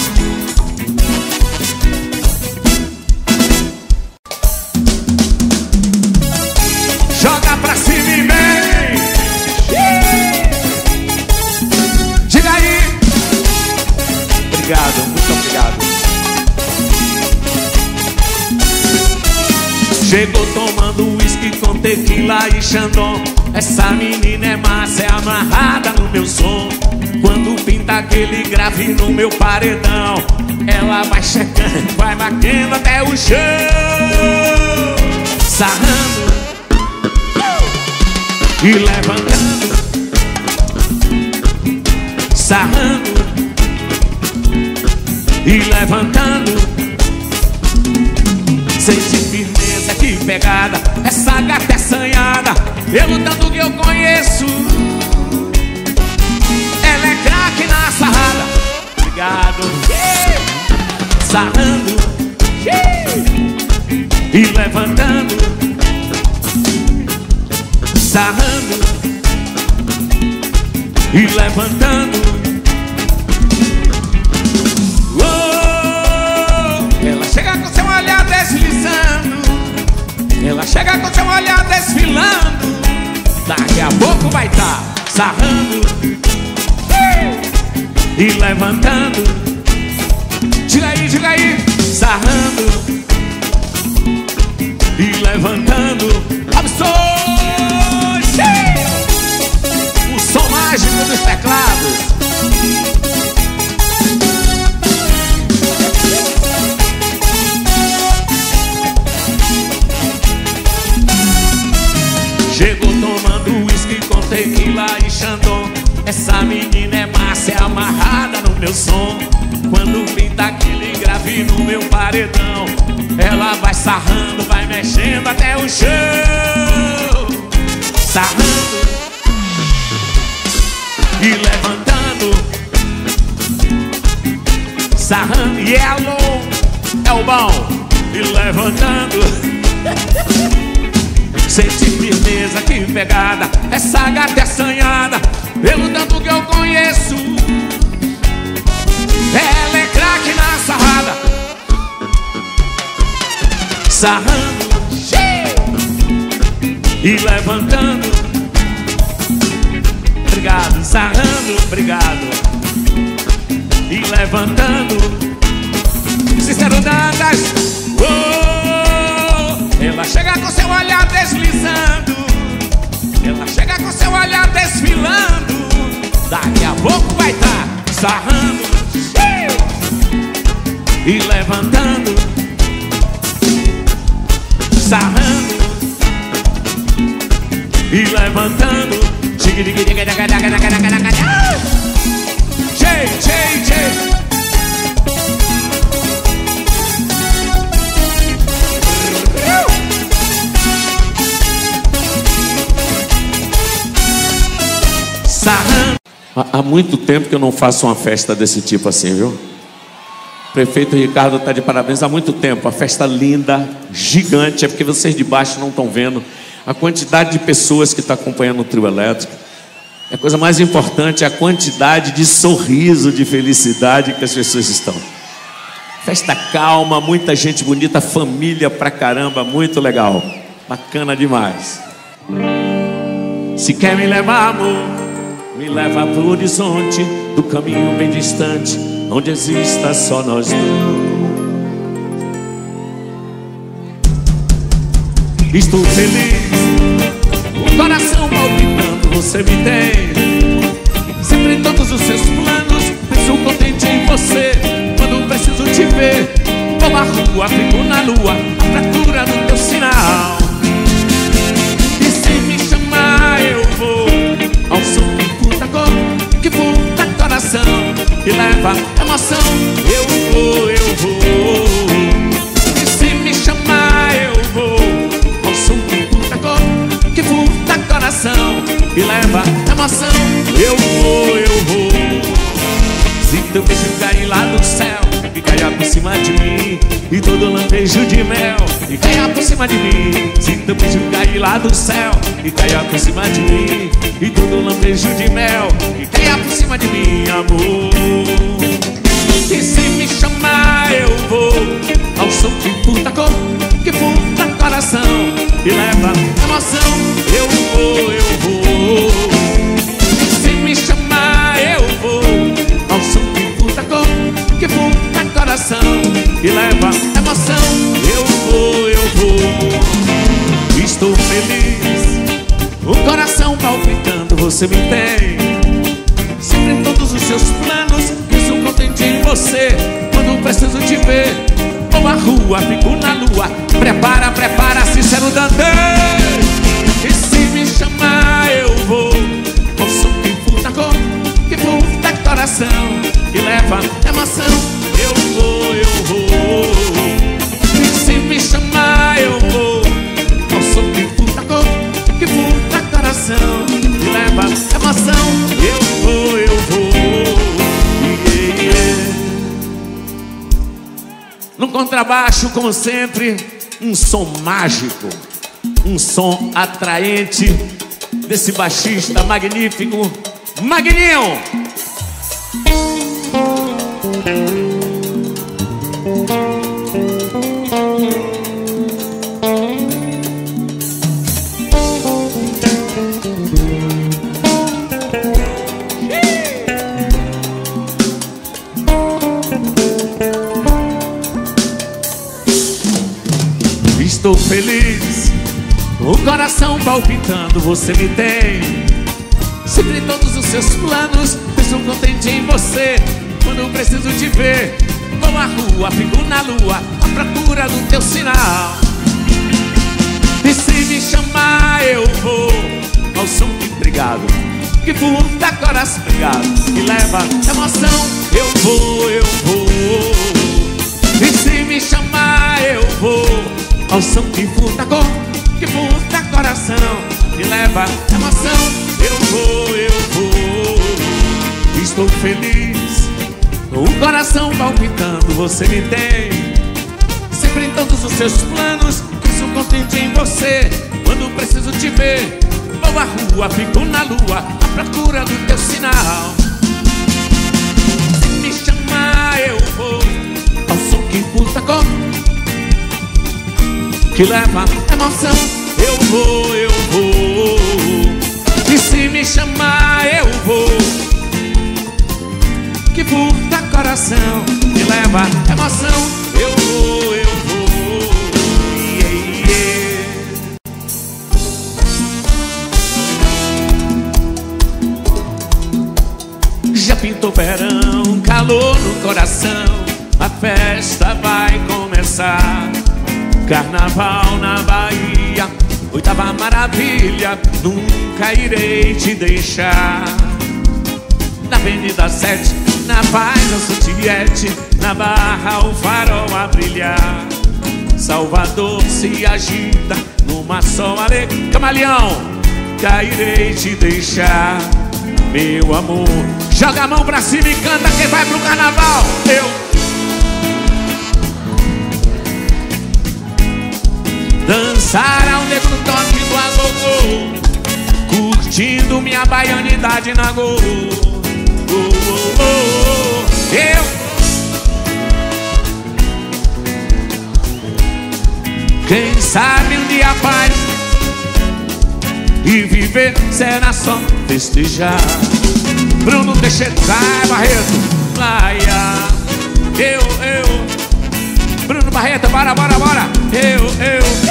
Diga, diga, diga, diga, diga Vai, vai, vai Bora Chegou uísque com tequila e xandão. Essa menina é massa, é amarrada no meu som. Quando pinta aquele grave no meu paredão Ela vai checando, vai batendo até o chão. Sarrando. E levantando. Sarrando. E levantando. Sente firmeza, que pegada essa gata é sanhada Pelo tanto que eu conheço. Ela é craque na sarrada. Obrigado. Sarrando. E levantando. Sarrando. E levantando. Ela chega com seu olhar desfilando. Daqui a pouco vai estar tá sarrando e levantando. Diga aí, diga aí, sarrando e levantando. Absol! O som mágico dos teclados. Essa menina é massa, é amarrada no meu som. Quando pinta aquele grave no meu paredão ela vai sarrando, vai mexendo até o chão. Sarrando E levantando. Sarrando e é alô É o bom. E levantando <laughs> Sente firmeza, que pegada Essa gata é assanhada Pelo tanto que eu conheço Ela é craque na sarrada sarrando e levantando. Obrigado, sarrando, obrigado. E levantando. Dantas, oh, ela chega com seu olhar deslizando. Ela chega com seu olhar desfilando. Daqui a pouco vai tá sarrando e levantando sarrando e levantando. Tchê, tchê, tchê. Sarrando. Há muito tempo que eu não faço uma festa desse tipo assim, viu? prefeito Ricardo está de parabéns há muito tempo. A festa linda, gigante, é porque vocês de baixo não estão vendo a quantidade de pessoas que está acompanhando o trio elétrico. A coisa mais importante é a quantidade de sorriso, de felicidade que as pessoas estão. Festa calma, muita gente bonita, família pra caramba, muito legal. Bacana demais. Se quer me levar, amor, me leva pro horizonte do caminho bem distante onde exista só nós dois. Estou feliz, o coração palpitando, você me tem. Sempre em todos os seus planos, penso contente em você. Quando preciso te ver, vou à rua, fico na lua, à procura do teu sinal. E leva emoção. Eu vou, eu vou. E se me chamar, eu vou. Som que puta cor, que puta coração e leva emoção. Eu vou, eu vou. Se teu beijo cair lá do céu cima de mim E todo lampejo de mel e caia por cima de mim. Se teu beijo cair lá do céu e caia por cima de mim E todo lampejo de mel e caia por cima de mim, amor. E se me chamar eu vou Ao som que puta cor, que puta coração E leva emoção, eu vou, eu vou coração e leva emoção. Eu vou, eu vou, estou feliz. O coração palpitando, você me tem. Sempre em todos os seus planos, estou contente em você. Quando preciso te ver, vou à rua, fico na lua. Prepara, prepara, sincero Dante. E se me chamar, eu vou. Posso que puta cor, que puta coração e leva emoção. Eu vou, eu vou. Se me chamar, eu vou. Ao som que puta cor, que puta coração. E leva emoção. Eu vou, eu vou. Yeah, yeah. No contrabaixo, como sempre, um som mágico, um som atraente desse baixista magnífico, Magninho. Estou feliz, o coração palpitando, você me tem. Sempre em todos os seus planos, estou contente em você. Quando preciso te ver, vou à rua, fico na lua, à procura do teu sinal. E se me chamar, eu vou ao som que obrigado, que furta coração obrigado, que leva emoção. Eu vou, eu vou. E se me chamar, eu vou ao som que furta cor, que furta coração, que leva emoção. Eu vou, eu vou, estou feliz, com o coração palpitando, você me tem. Sempre em todos os seus planos, sou contente em você. Quando preciso te ver, vou à rua, fico na lua, à procura do teu sinal. Se me chamar, eu vou ao som que furta cor que leva emoção. Eu vou, Carnaval na Bahia, oitava maravilha, nunca irei te deixar. Na Avenida 7, na Paz, a Sutiete, na Barra, o farol a brilhar. Salvador se agita numa só alegria. Camaleão, irei te deixar, meu amor. Joga a mão pra cima e canta quem vai pro carnaval. Eu Dançar ao negro toque do agogô Curtindo minha baianidade na go oh, oh, oh, Eu. Quem sabe um dia paz E viver será só festejar. Bruno Teixeira, Barreto, Laia Eu, eu. Bruno Barreto, bora, bora, bora. Eu, eu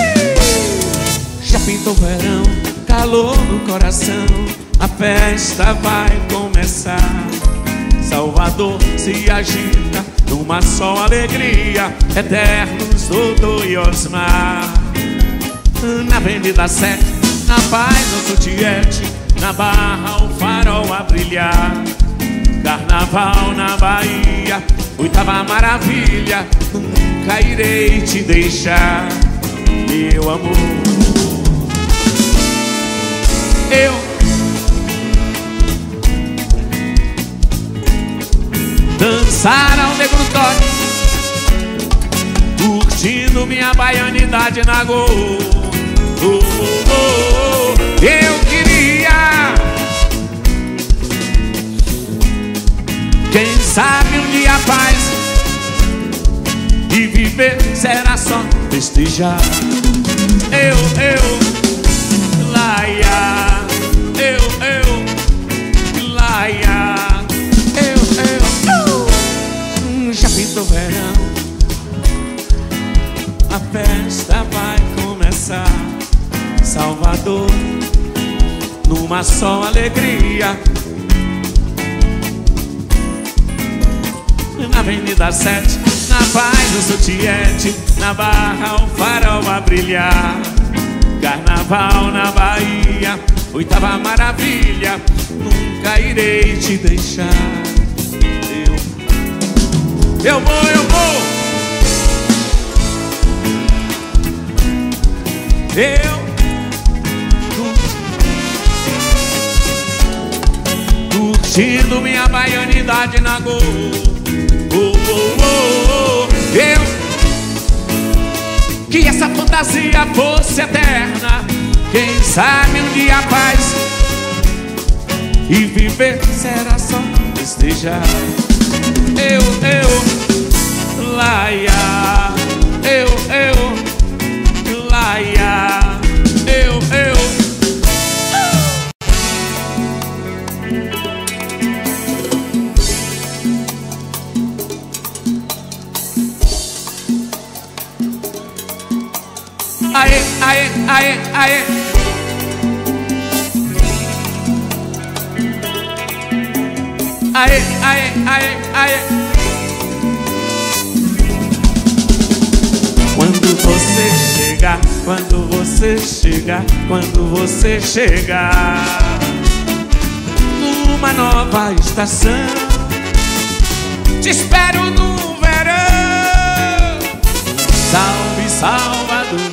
já pintou verão, calor no coração. A festa vai começar. Salvador se agita numa só alegria. Eternos Dodô e Osmar. Na Avenida 7, na Paz, no Sutiete Na Barra, o farol a brilhar. Carnaval na Bahia, oitava maravilha. Nunca irei te deixar, meu amor Dançar ao negro toque Curtindo minha baianidade na go oh, oh, oh, Eu queria Quem sabe um dia paz E viver será só festejar. Eu, eu, laia verão, a festa vai começar, Salvador, numa só alegria. Na Avenida 7, na paz do Sutiete, na Barra o farol a brilhar. Carnaval na Bahia, Oitava maravilha, nunca irei te deixar. Eu, vou, eu vou. Eu curtindo minha baianidade na Gol. Oh, oh, oh. Eu que essa fantasia fosse eterna Quem sabe um dia a paz E viver será só festejar quando você chegar numa nova estação, te espero no verão. Salve, Salvador.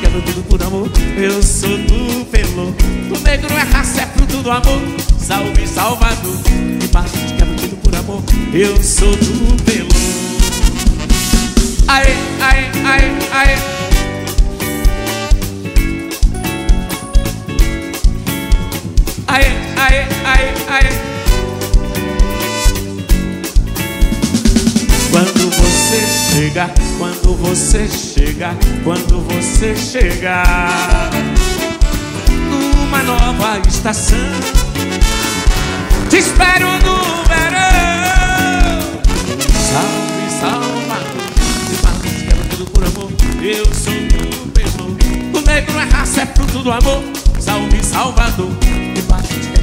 Quero tudo por amor. Eu sou do pelo O negro é raça, é fruto do amor. Salve Salvador. Me bato, quero tudo por amor. Eu sou do pelo aê, aê, aê Aê, Quando você chegar, quando você chegar, quando você chegar numa nova estação, te espero no verão. Salve, salva, me fala, quero tudo por amor. Eu sou do pelo, o negro é raça, é fruto do amor. Salve, Salvador, quero tudo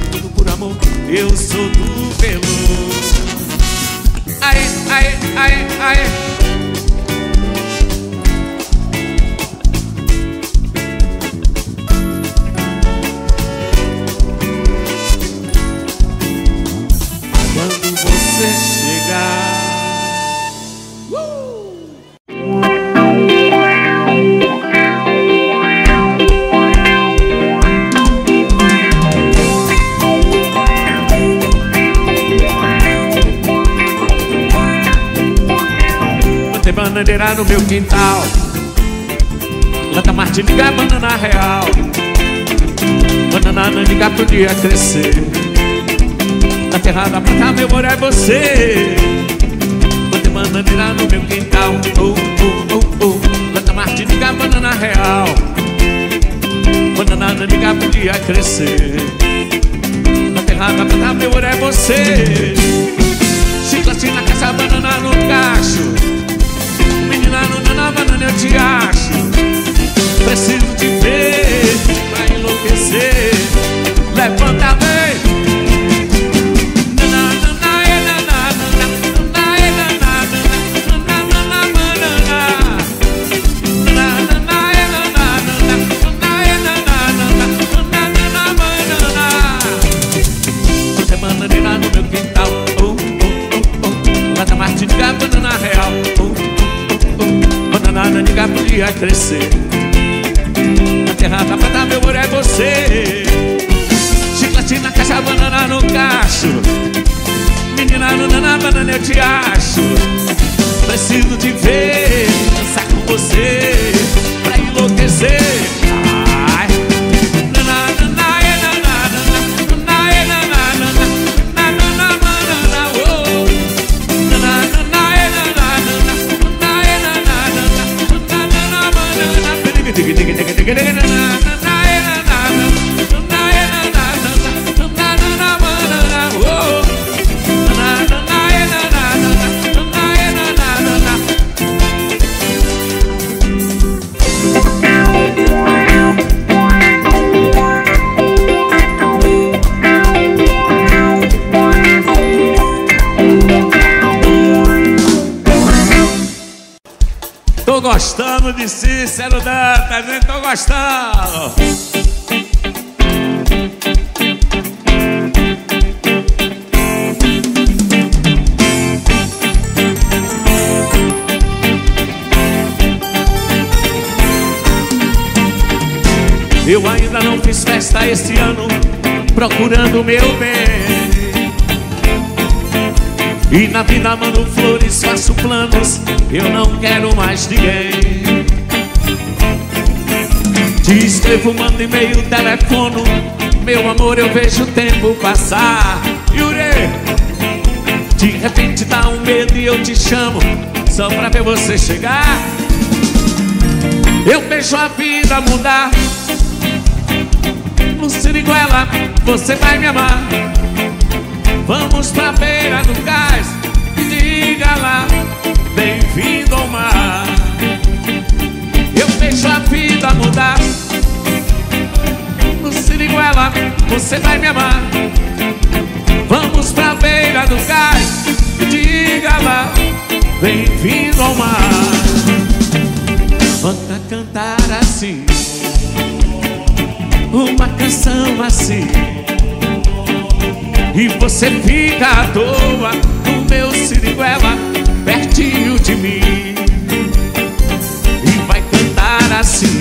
por amor. Eu sou do pelo aê, aê, aê, aê. No meu quintal. Planta martiniga, banana real. Banana nanica podia crescer. Na terra da planta, meu amor, é você. Planta bananeira no meu quintal. Oh, oh, oh, oh. Planta martiniga, banana real. Banana nanica podia crescer. Na terra da planta, meu amor, é você. Chiclete na caça, banana no cacho na banana eu te acho. Preciso te ver pra enlouquecer. Levanta bem Bananeira banana de podia crescer. Na terra da prata, meu amor, é você. Chiclete na caixa, banana no cacho. Menina, no na banana eu te acho. Preciso te ver, dançar com você Pra enlouquecer vejo o tempo passar. Yuri! De repente dá um medo e eu te chamo Só pra ver você chegar. Eu vejo a vida mudar. No Siriguela, você vai me amar. Vamos pra beira do cais Diga lá, bem-vindo ao mar. Eu vejo a vida mudar Siriguela, você vai me amar. Vamos pra beira do cais Diga lá, bem-vindo ao mar. Manda cantar assim Uma canção assim. E você fica à toa no meu siriguela Pertinho de mim. E vai cantar assim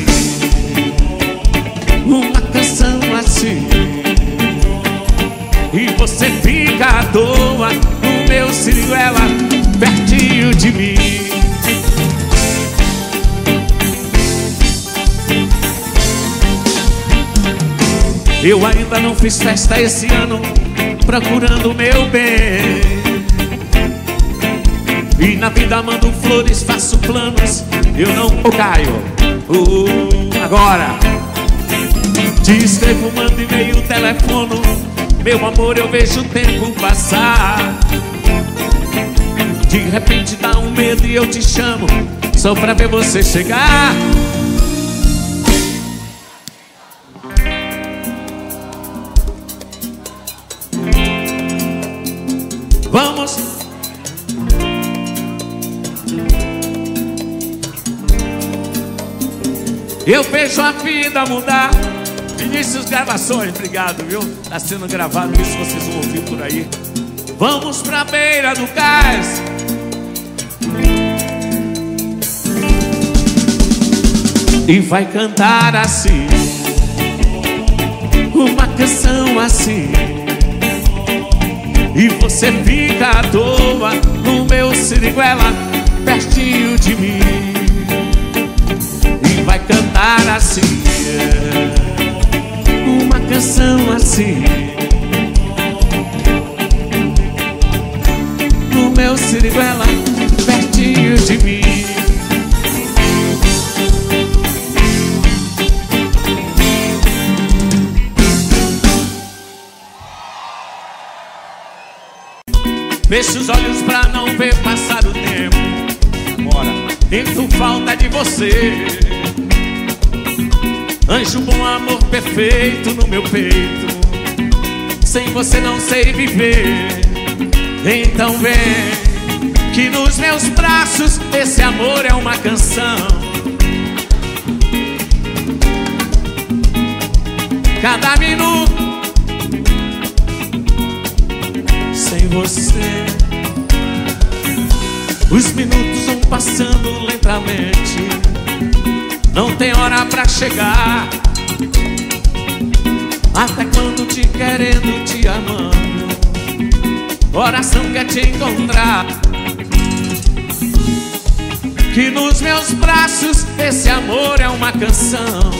toa no meu siriguela Pertinho de mim Eu ainda não fiz festa esse ano procurando meu bem. E na vida mando flores, faço planos, eu não oh, caio. Uh, agora te escrevo, mando e-mail, telefono. Meu amor, eu vejo o tempo passar. De repente dá um medo e eu te chamo, só pra ver você chegar. Vamos. Eu vejo a vida mudar. Vinícius Gravações, obrigado, viu? Tá sendo gravado isso, vocês vão ouvir por aí. Vamos pra beira do cais. E vai cantar assim. Uma canção assim. E você fica à toa no meu siriguela Pertinho de mim E vai cantar assim Canção assim No meu siriguela Pertinho de mim. Feche os olhos pra não ver passar o tempo. Bora Sinto falta de você Anjo bom amor perfeito no meu peito. Sem você não sei viver. Então vem Que nos meus braços esse amor é uma canção. Cada minuto sem você. Os minutos vão passando lentamente, não tem hora pra chegar. Até quando te querendo, te amando, coração quer te encontrar. Que nos meus braços esse amor é uma canção.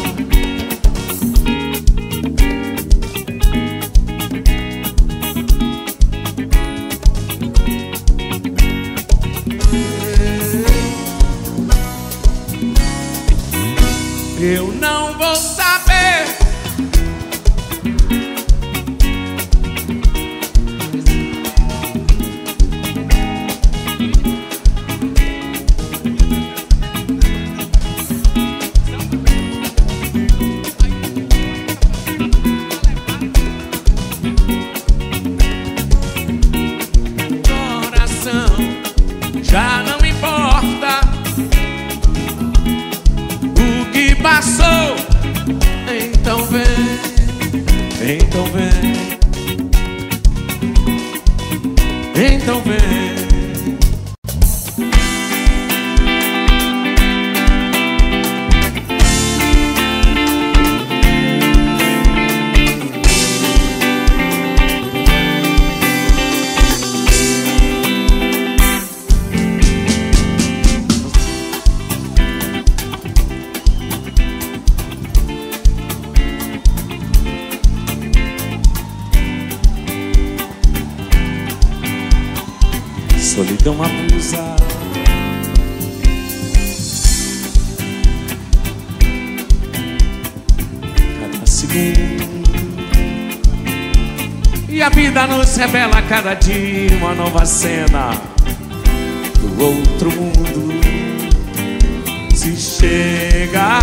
Cada dia uma nova cena do outro mundo. Se chega,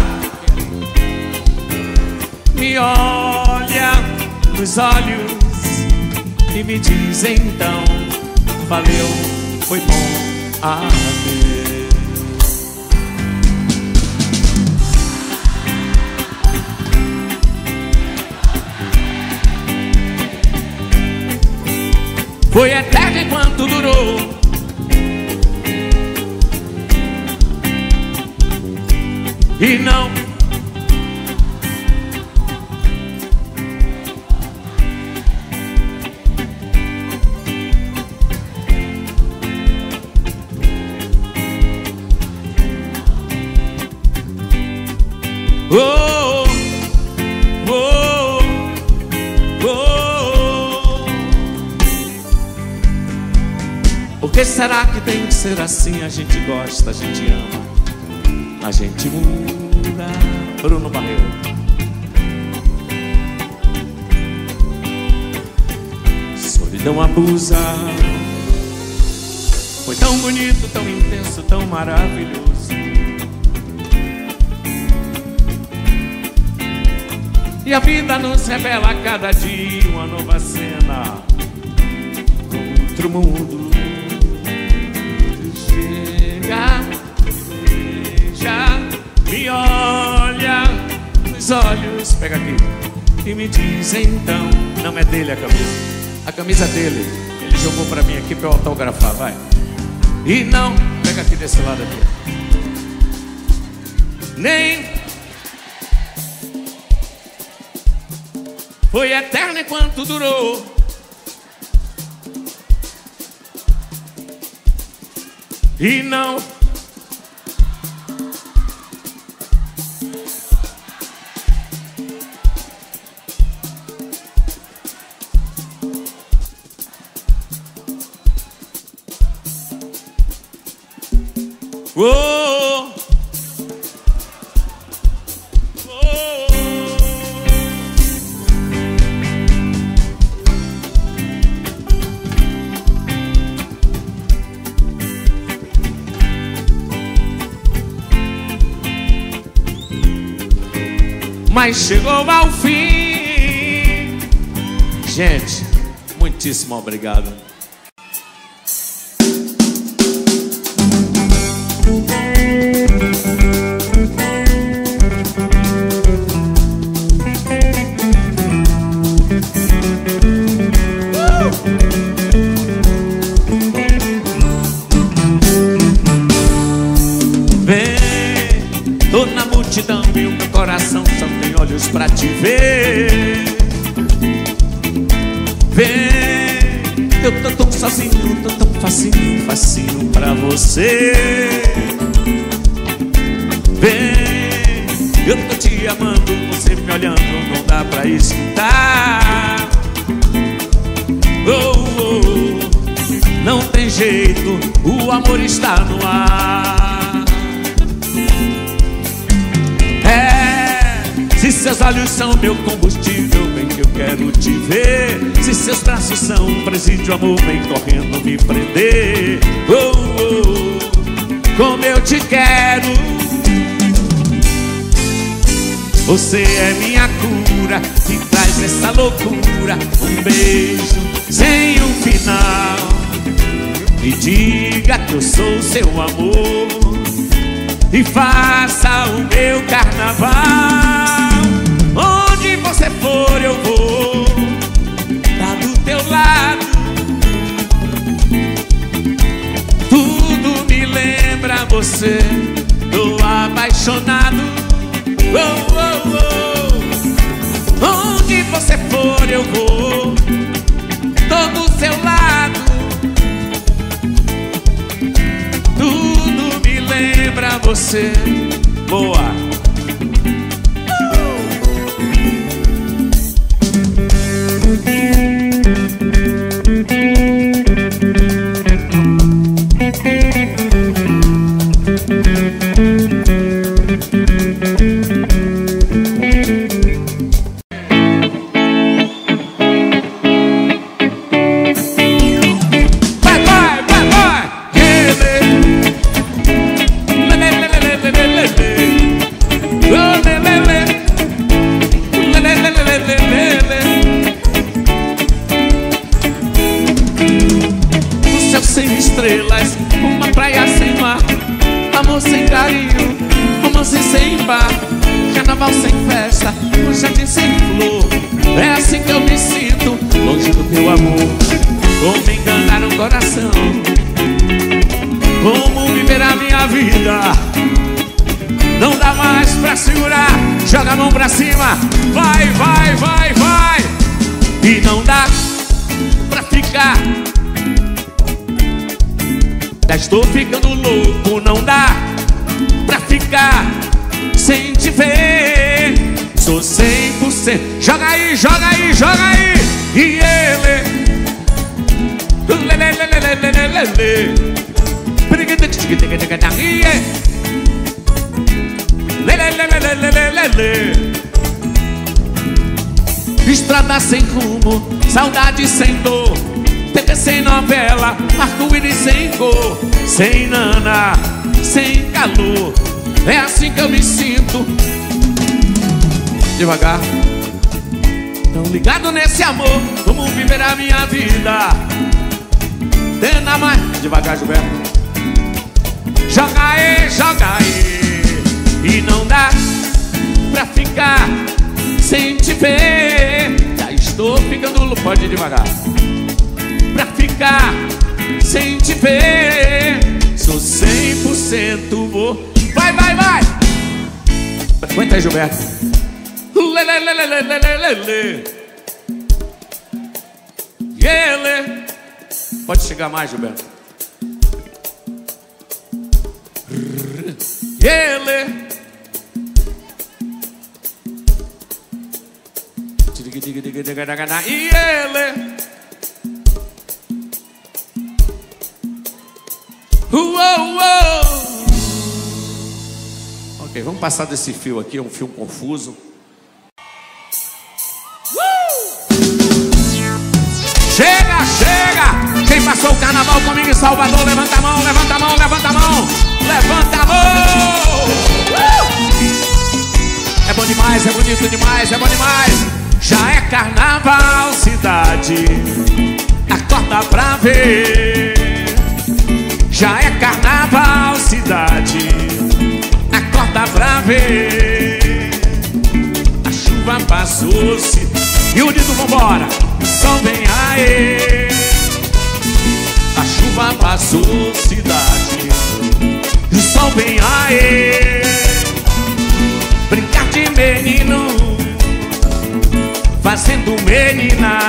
me olha nos olhos e me diz então: Valeu, foi bom adeus. Foi eterno enquanto durou. E não será que tem que ser assim? A gente gosta, a gente ama, a gente muda. Bruno Barreiro. Solidão abusa. Foi tão bonito, tão intenso, tão maravilhoso. E a vida nos revela a cada dia uma nova cena Outro mundo nos olhos. Pega aqui. E me diz então Não é dele a camisa? A camisa é dele. Ele jogou pra mim aqui pra eu autografar, vai. E não, pega aqui desse lado aqui. Nem foi eterno enquanto durou. E não chegou ao fim. Gente, muitíssimo obrigado. Presídio, amor, vem correndo me prender. Oh, oh, como eu te quero. Você é minha cura, que traz essa loucura. Um beijo sem um final. Me diga que eu sou seu amor e faça o meu carnaval. Onde você for, eu vou você, tô apaixonado. Oh, oh, oh. Onde você for, eu vou, tô do seu lado. Tudo me lembra você. Lê, lê. Ele. Pode chegar mais, Gilberto. Ele. E ele. Vamos passar desse fio aqui, é um fio confuso. Uh! Chega, chega! Quem passou o carnaval comigo em Salvador, levanta a mão, levanta a mão, levanta a mão, levanta a mão! Uh! É bom demais, é bonito demais, é bom demais. Já é carnaval, cidade. Acorda pra ver. Ver. A chuva passou-se E o dito vambora. O sol vem aê. A chuva passou, cidade E o sol vem aê. Brincar de menino. Fazendo menina.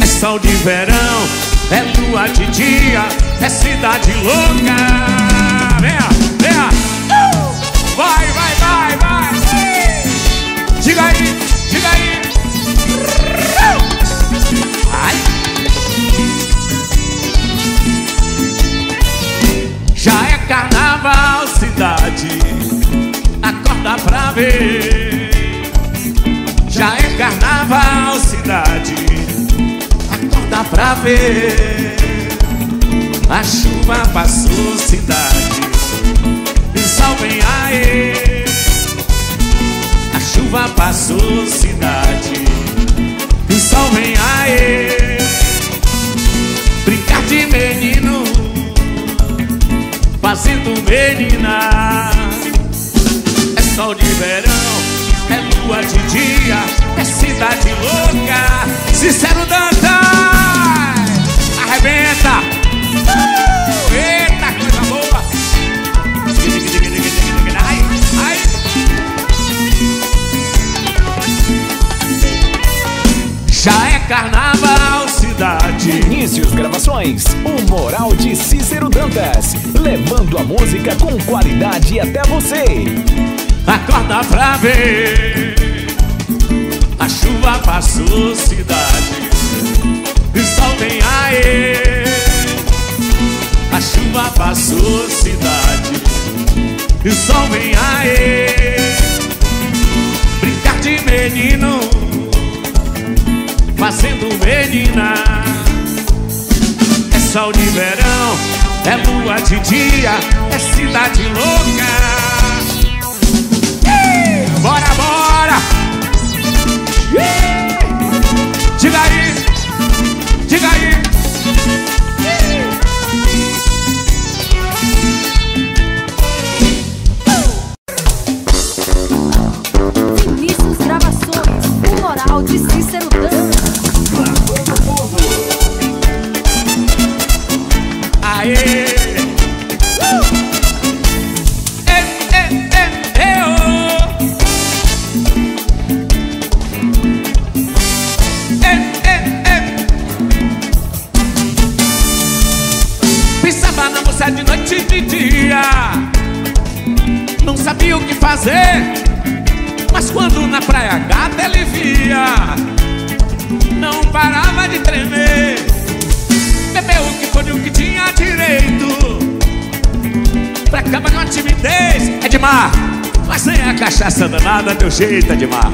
É sol de verão é lua de dia, é cidade louca. Uh! Vai, vai, vai, vai. Diga aí, diga aí. Ai. Já é carnaval, cidade. Acorda pra ver. Já é carnaval, cidade. Dá pra ver. A chuva passou cidade sol vem aê A chuva passou cidade. E sol vem aê Brincar de menino Fazendo menina. É sol de verão É lua de dia É cidade louca. Sincero Dantas arrebenta! Carnaval, cidade. Inícios Gravações, o Moral de Cícero Dantas. Levando a música com qualidade até você. Acorda pra ver. A chuva passou, cidade e sol vem aê A chuva passou cidade E sol vem aê Brincar de menino Fazendo menina É sol de verão É lua de dia É cidade louca. Bora, bora cachaça danada deu jeito, Edmar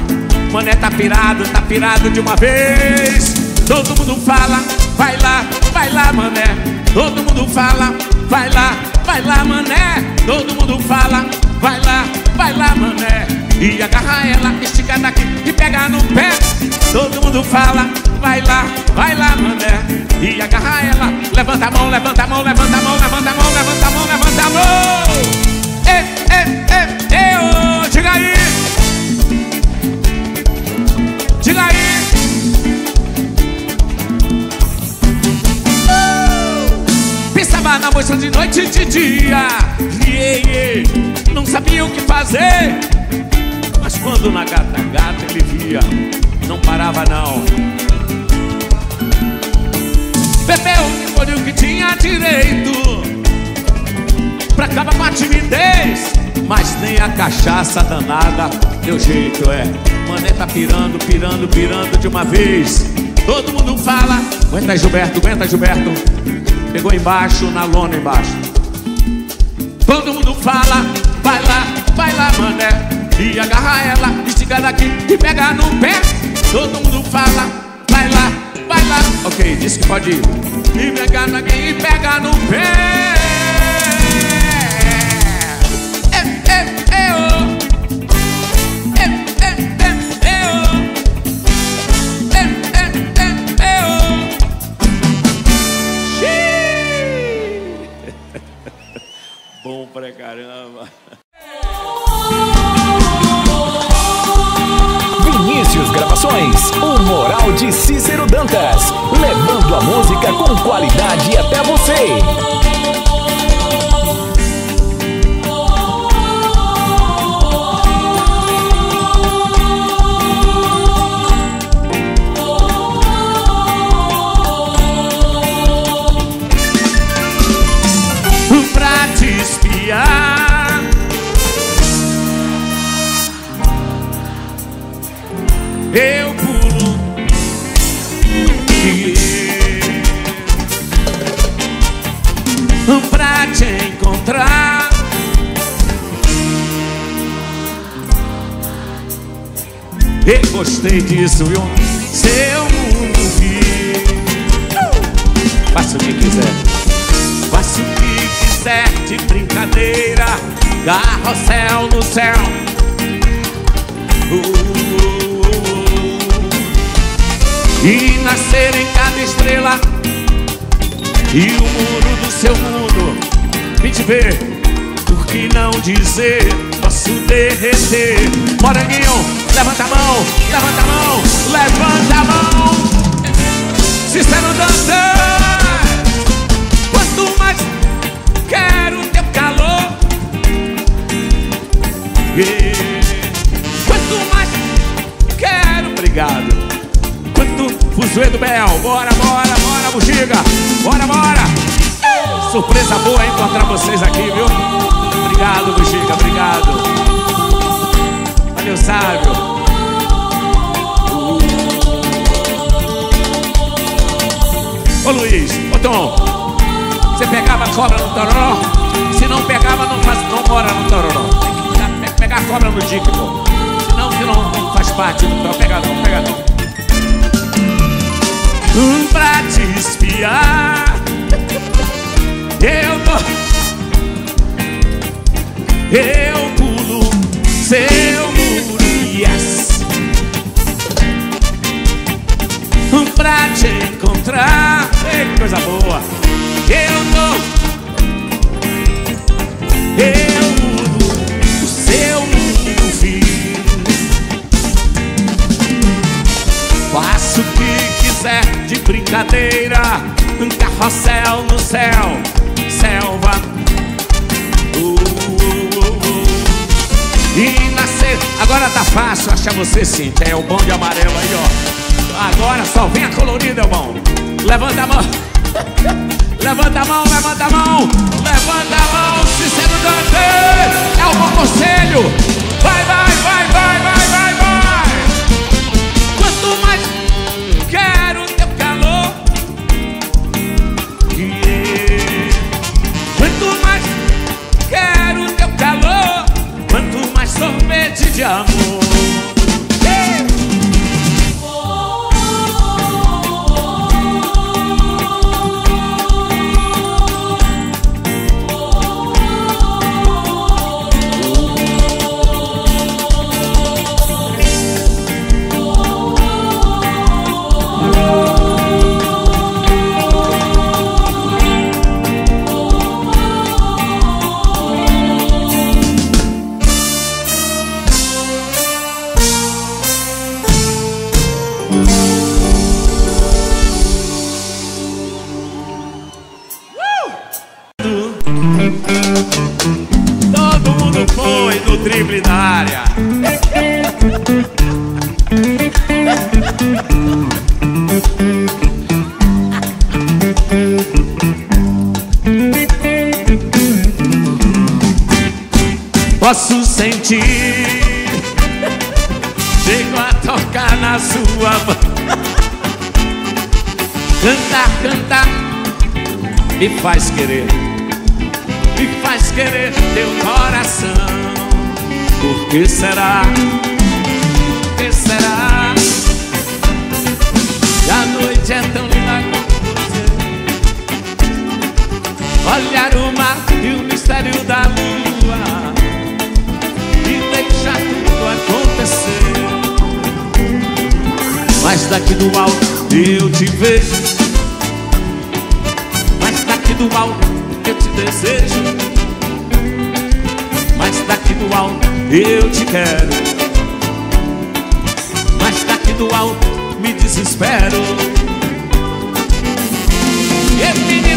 Mané tá pirado, tá pirado de uma vez. Todo mundo fala, vai lá, vai lá, mané. Todo mundo fala, vai lá, vai lá, mané. Todo mundo fala, vai lá, vai lá, mané. E agarra ela, estica daqui e pega no pé. Todo mundo fala, vai lá, vai lá, mané. E agarra ela, levanta a mão, levanta a mão, levanta a mão, Mas quando na gata gata ele via Não parava não. Bebeu que foi o que tinha direito. Pra acabar com a timidez Mas nem a cachaça danada. Deu jeito, é Mané tá pirando, pirando, pirando de uma vez. Todo mundo fala Aguenta Gilberto, aguenta Gilberto. Pegou embaixo, na lona embaixo. Todo mundo fala Vai lá, vai lá, mané. E agarra ela, estica daqui E pega no pé. Todo mundo fala Vai lá, vai lá. Ok, disse que pode ir. E pega daqui e pega no pé. Pra caramba. Gravações, o moral de Cícero Dantas, levando a música com qualidade até você. eu encontrar. E gostei disso, viu? Seu mundo. Faça o que quiser, faça o que quiser de brincadeira. Carrossel no céu. Uh, e nascer em cada estrela E o muro do seu mundo Vem te ver Por que não dizer? Posso derreter. Moranguinho, levanta a mão Levanta a mão, levanta a mão. Sincero dançar. Quanto mais quero teu calor. Yeah. Quanto mais quero. Obrigado. Fuzuê do Bel, bora, bora, bora, bugiga Bora, bora Surpresa boa encontrar vocês aqui, viu? Obrigado, bugiga, obrigado. Valeu, sábio Ô Luiz, ô Tom. Você pegava cobra no tororó? Se não pegava, não, faz, não mora no tororó. Tem que pegar cobra no dique, pô. Senão não, não faz parte do tororó. Pega não, pega não. Pra te espiar. Eu vou, eu pulo seu muro, yes. Pra te encontrar, Ei, que coisa boa. Eu tô, eu mudo o seu mundo, filho. Faço o que quiser de brincadeira Um carrossel no céu Selva. Uh, uh, uh, uh. E nascer. Agora tá fácil achar você sim. Tem o bom de amarelo aí, ó. Agora só vem a colorida, irmão <laughs> Levanta a mão. Levanta a mão, levanta a mão. Levanta a mão, Cícero Dante É o bom conselho. Vai, vai, vai, vai, vai de amor Me faz querer Me faz querer teu coração Por que será? Por que será? E a noite é tão linda como você Olhar o mar e o mistério da lua deixa tudo acontecer Mas daqui do alto eu te vejo do alto eu te desejo. Mas daqui do alto eu te quero. Mas daqui do alto me desespero. E menina,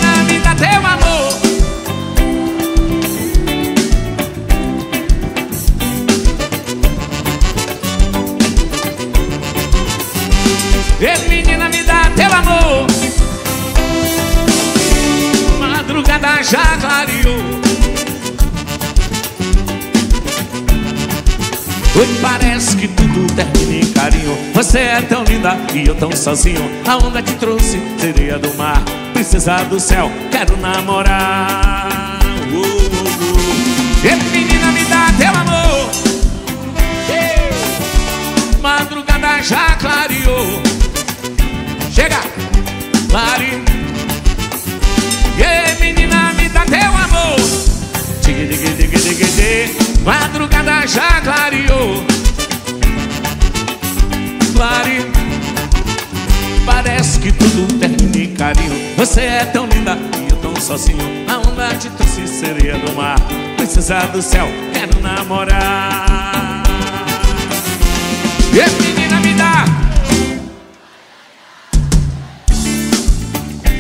Já clareou. Hoje parece que tudo termina em carinho. Você é tão linda e eu tão sozinho. A onda que trouxe, sereia do mar. Princesa do céu, quero namorar. Ei, menina, me dá teu amor. Madrugada já clareou. Chega, Lari Madrugada já clareou. Lari Parece que tudo termina em carinho. Você é tão linda e eu tão sozinho. A onda de trouxe sereia do mar. Princesa do céu, quero namorar. E menina, me dá.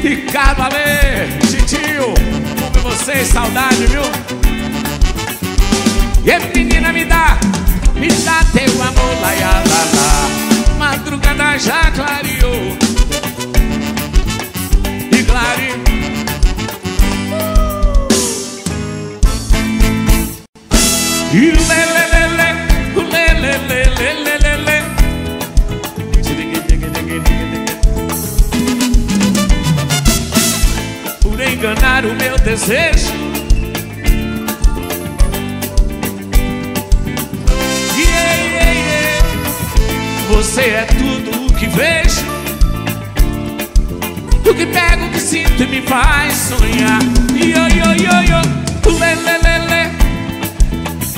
Ricardo Ale, Titio, como vocês, saudade, viu? E menina me dá, me dá teu amor, lá, lá, lá. Madrugada já clareou E clareou E o lelê, lelê, o lelê, lelê, lelê, lelê. Por enganar o meu desejo Você é tudo o que vejo, o que pego, o que sinto e me faz sonhar. Yo, yo, yo, yo, lê, lê, lê, lê.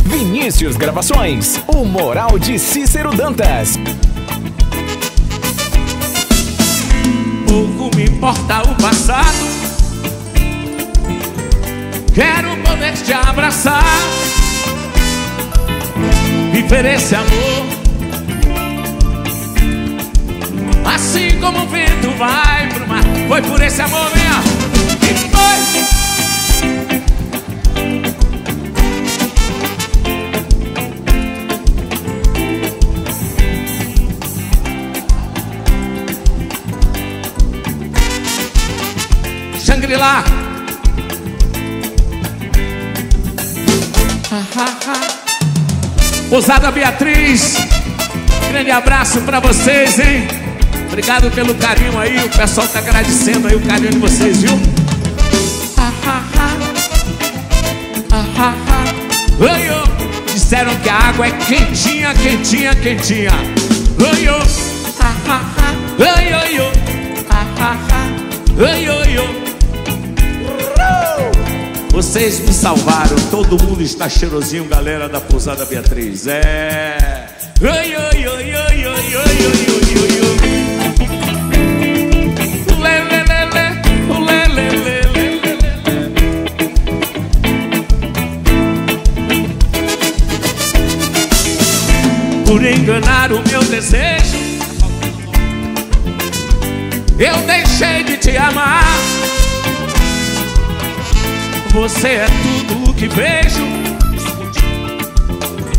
Vinícius Gravações, o moral de Cícero Dantas. Pouco me importa o passado. Quero poder te abraçar Viver esse amor Assim como o vento vai pro mar. Foi por esse amor, minha. E foi. Shangri-La. Pousada Beatriz, grande abraço pra vocês, hein? Obrigado pelo carinho aí, o pessoal tá agradecendo aí o carinho de vocês, viu? Oi, oh. Disseram que a água é quentinha, quentinha, quentinha. Oi, oh. Oi, oi, oh. Oi, oi, oh. Vocês me salvaram, todo mundo está cheirosinho, galera da Pousada Beatriz. É. Oi, oi, oi, oi, Você é tudo o que vejo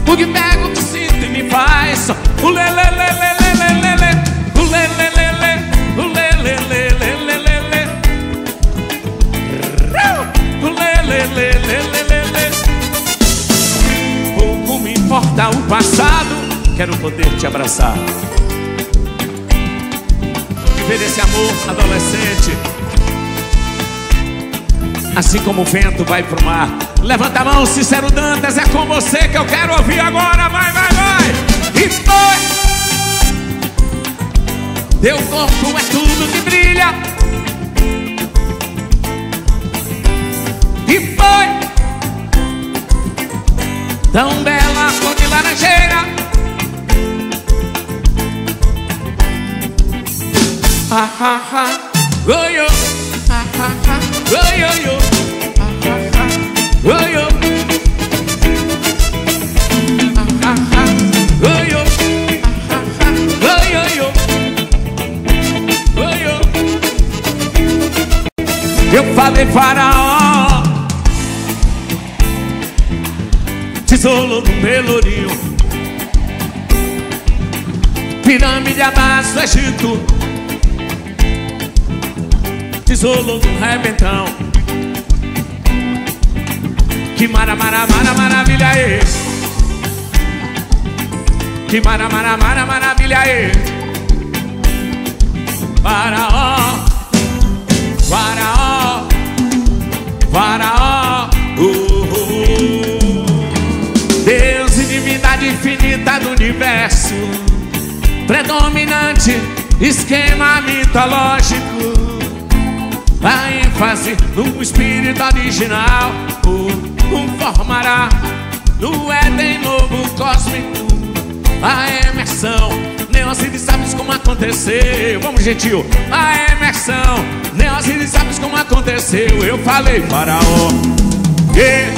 O que pego, o que sinto e me faz O lê, lê, lê, lê, lê, lê, lê, O lê, lê, lê, lê O lê, lê, lê, lê O lê, lê, lê, lê, lê, lê, lê Pouco me importa o passado Quero poder te abraçar Viver esse amor adolescente Assim como o vento vai pro mar. Levanta a mão, Cícero Dantas É com você que eu quero ouvir agora. Vai, vai, vai. E foi. Teu corpo é tudo que brilha. E foi. Tão bela cor de laranjeira. Ha. Oi, oi. Ha, ha, ha. Oi, oi, oi. Eu falei faraó. Tesouro do Pelourinho Pirâmide abaixo do Egito. Tesouro do rebentão. Que mara, mara, mara, maravilha é Que mara, mara, mara, maravilha é Faraó. Faraó Faraó uh, uh, uh. Deus e divindade infinita do universo Predominante esquema mitológico a ênfase no espírito original O formará no Éden novo cósmico A emersão. Neocide sabes como aconteceu. Vamos gentil. A emersão Neocide sabes como aconteceu. Eu falei faraó Que?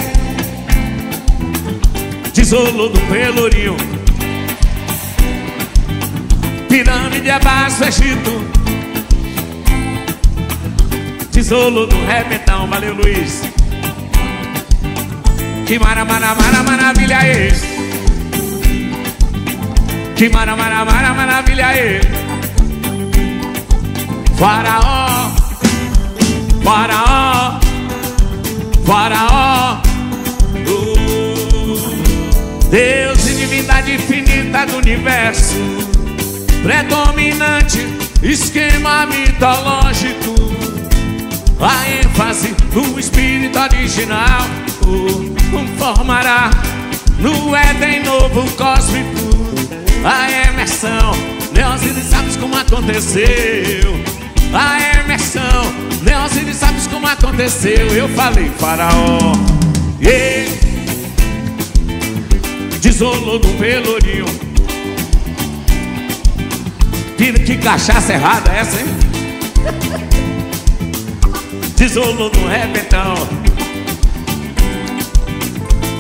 Tesouro do Pelourinho. Pirâmide abaixo Egito. Tesouro do repentão, valeu Luiz. Que mara, mara, mara, maravilha é Que mara, mara, mara, maravilha é Faraó Faraó Faraó. Deus e divindade infinita do universo Predominante esquema mitológico a ênfase no espírito original o formará no Éden novo cósmico A emersão, Neozine sabes como aconteceu A emersão, Neozine sabes como aconteceu Eu falei faraó yeah. Desolou no pelourinho que, que cachaça errada é essa, hein? <laughs> Tesouro no repentão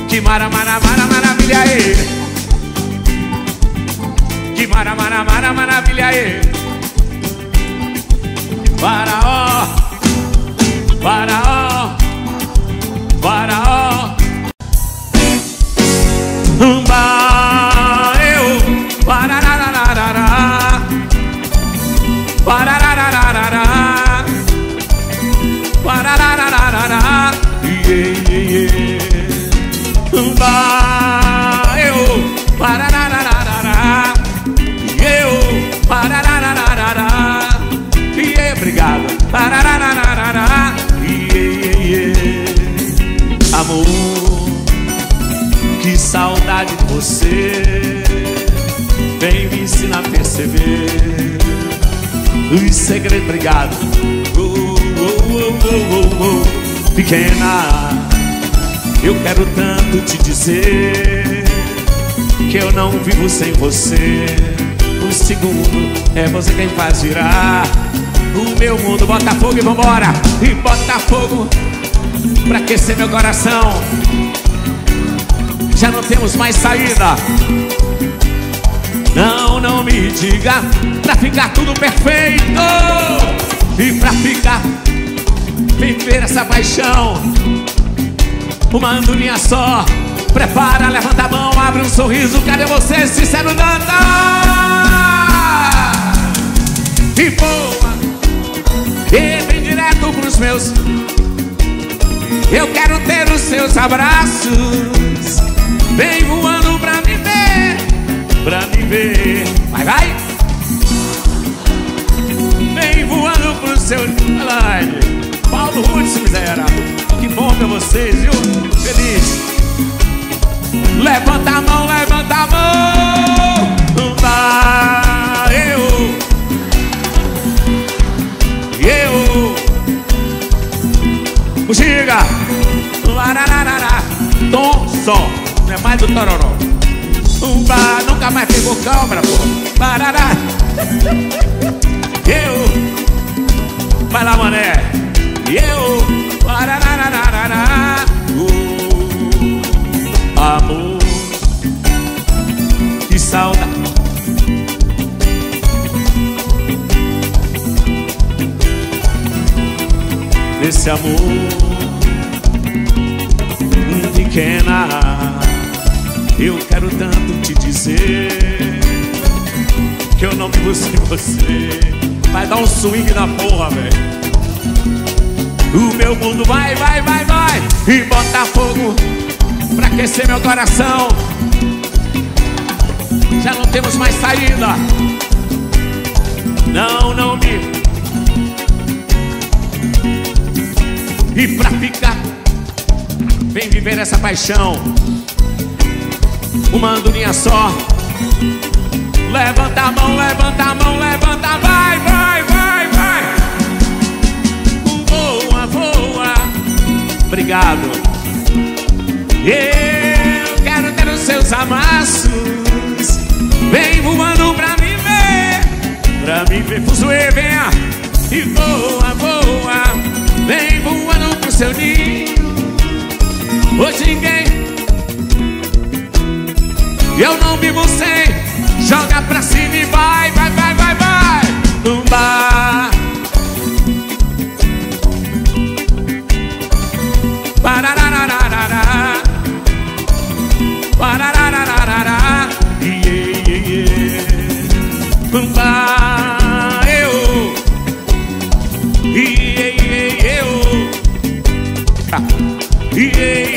Que mara, mara, mara, maravilha é Que mara, mara, mara, maravilha é Faraó, Faraó, Faraó. Bye. Os segredos, obrigado. Oh, oh, oh, Pequena, eu quero tanto te dizer que eu não vivo sem você. Um segundo é você quem faz girar o meu mundo. Bota fogo e vambora. E bota fogo pra aquecer meu coração. Já não temos mais saída. Não, não me diga Pra ficar tudo perfeito. E pra ficar Viver essa paixão. Uma andorinha só Prepara, levanta a mão, abre um sorriso. Cadê você, sincero Danta? E boa Entre direto pros meus. Eu quero ter os seus abraços. Vem voando pra me ver Pra me ver Vai, vai. Vem voando pro seu live Paulo Rutz, miséria Que bom pra vocês, viu? Feliz. Levanta a mão, levanta a mão. Vai, eu. Eu. Buxiga Tom, som. Não é mais do tororó Umba, nunca mais pegou câmera, pô. Barará. Eu. Vai lá, mané. Eu. Barararararará. Uh, Amor Que saudade. Desse amor Pequena Eu quero tanto te dizer Que eu não vivo sem você. Vai dar um swing na porra, velho. O meu mundo vai, vai, vai, vai. E bota fogo Pra aquecer meu coração. Já não temos mais saída. Não, não me. E pra ficar Vem viver essa paixão Uma andorinha só. Levanta a mão, levanta a mão, levanta Vai, vai, vai, vai. Voa, voa. Obrigado. Eu quero ter os seus amassos. Vem voando pra me ver. Pra me ver, fuzuê, venha. E voa, voa. Vem voando pro seu ninho. Hoje ninguém Eu não vivo sem Joga pra cima e vai, vai, vai, vai, vai. Tumba. Parararararará. Parararararará. Yeah, yeah, yeah Tumba. Eu. Yeah, yeah, Yeah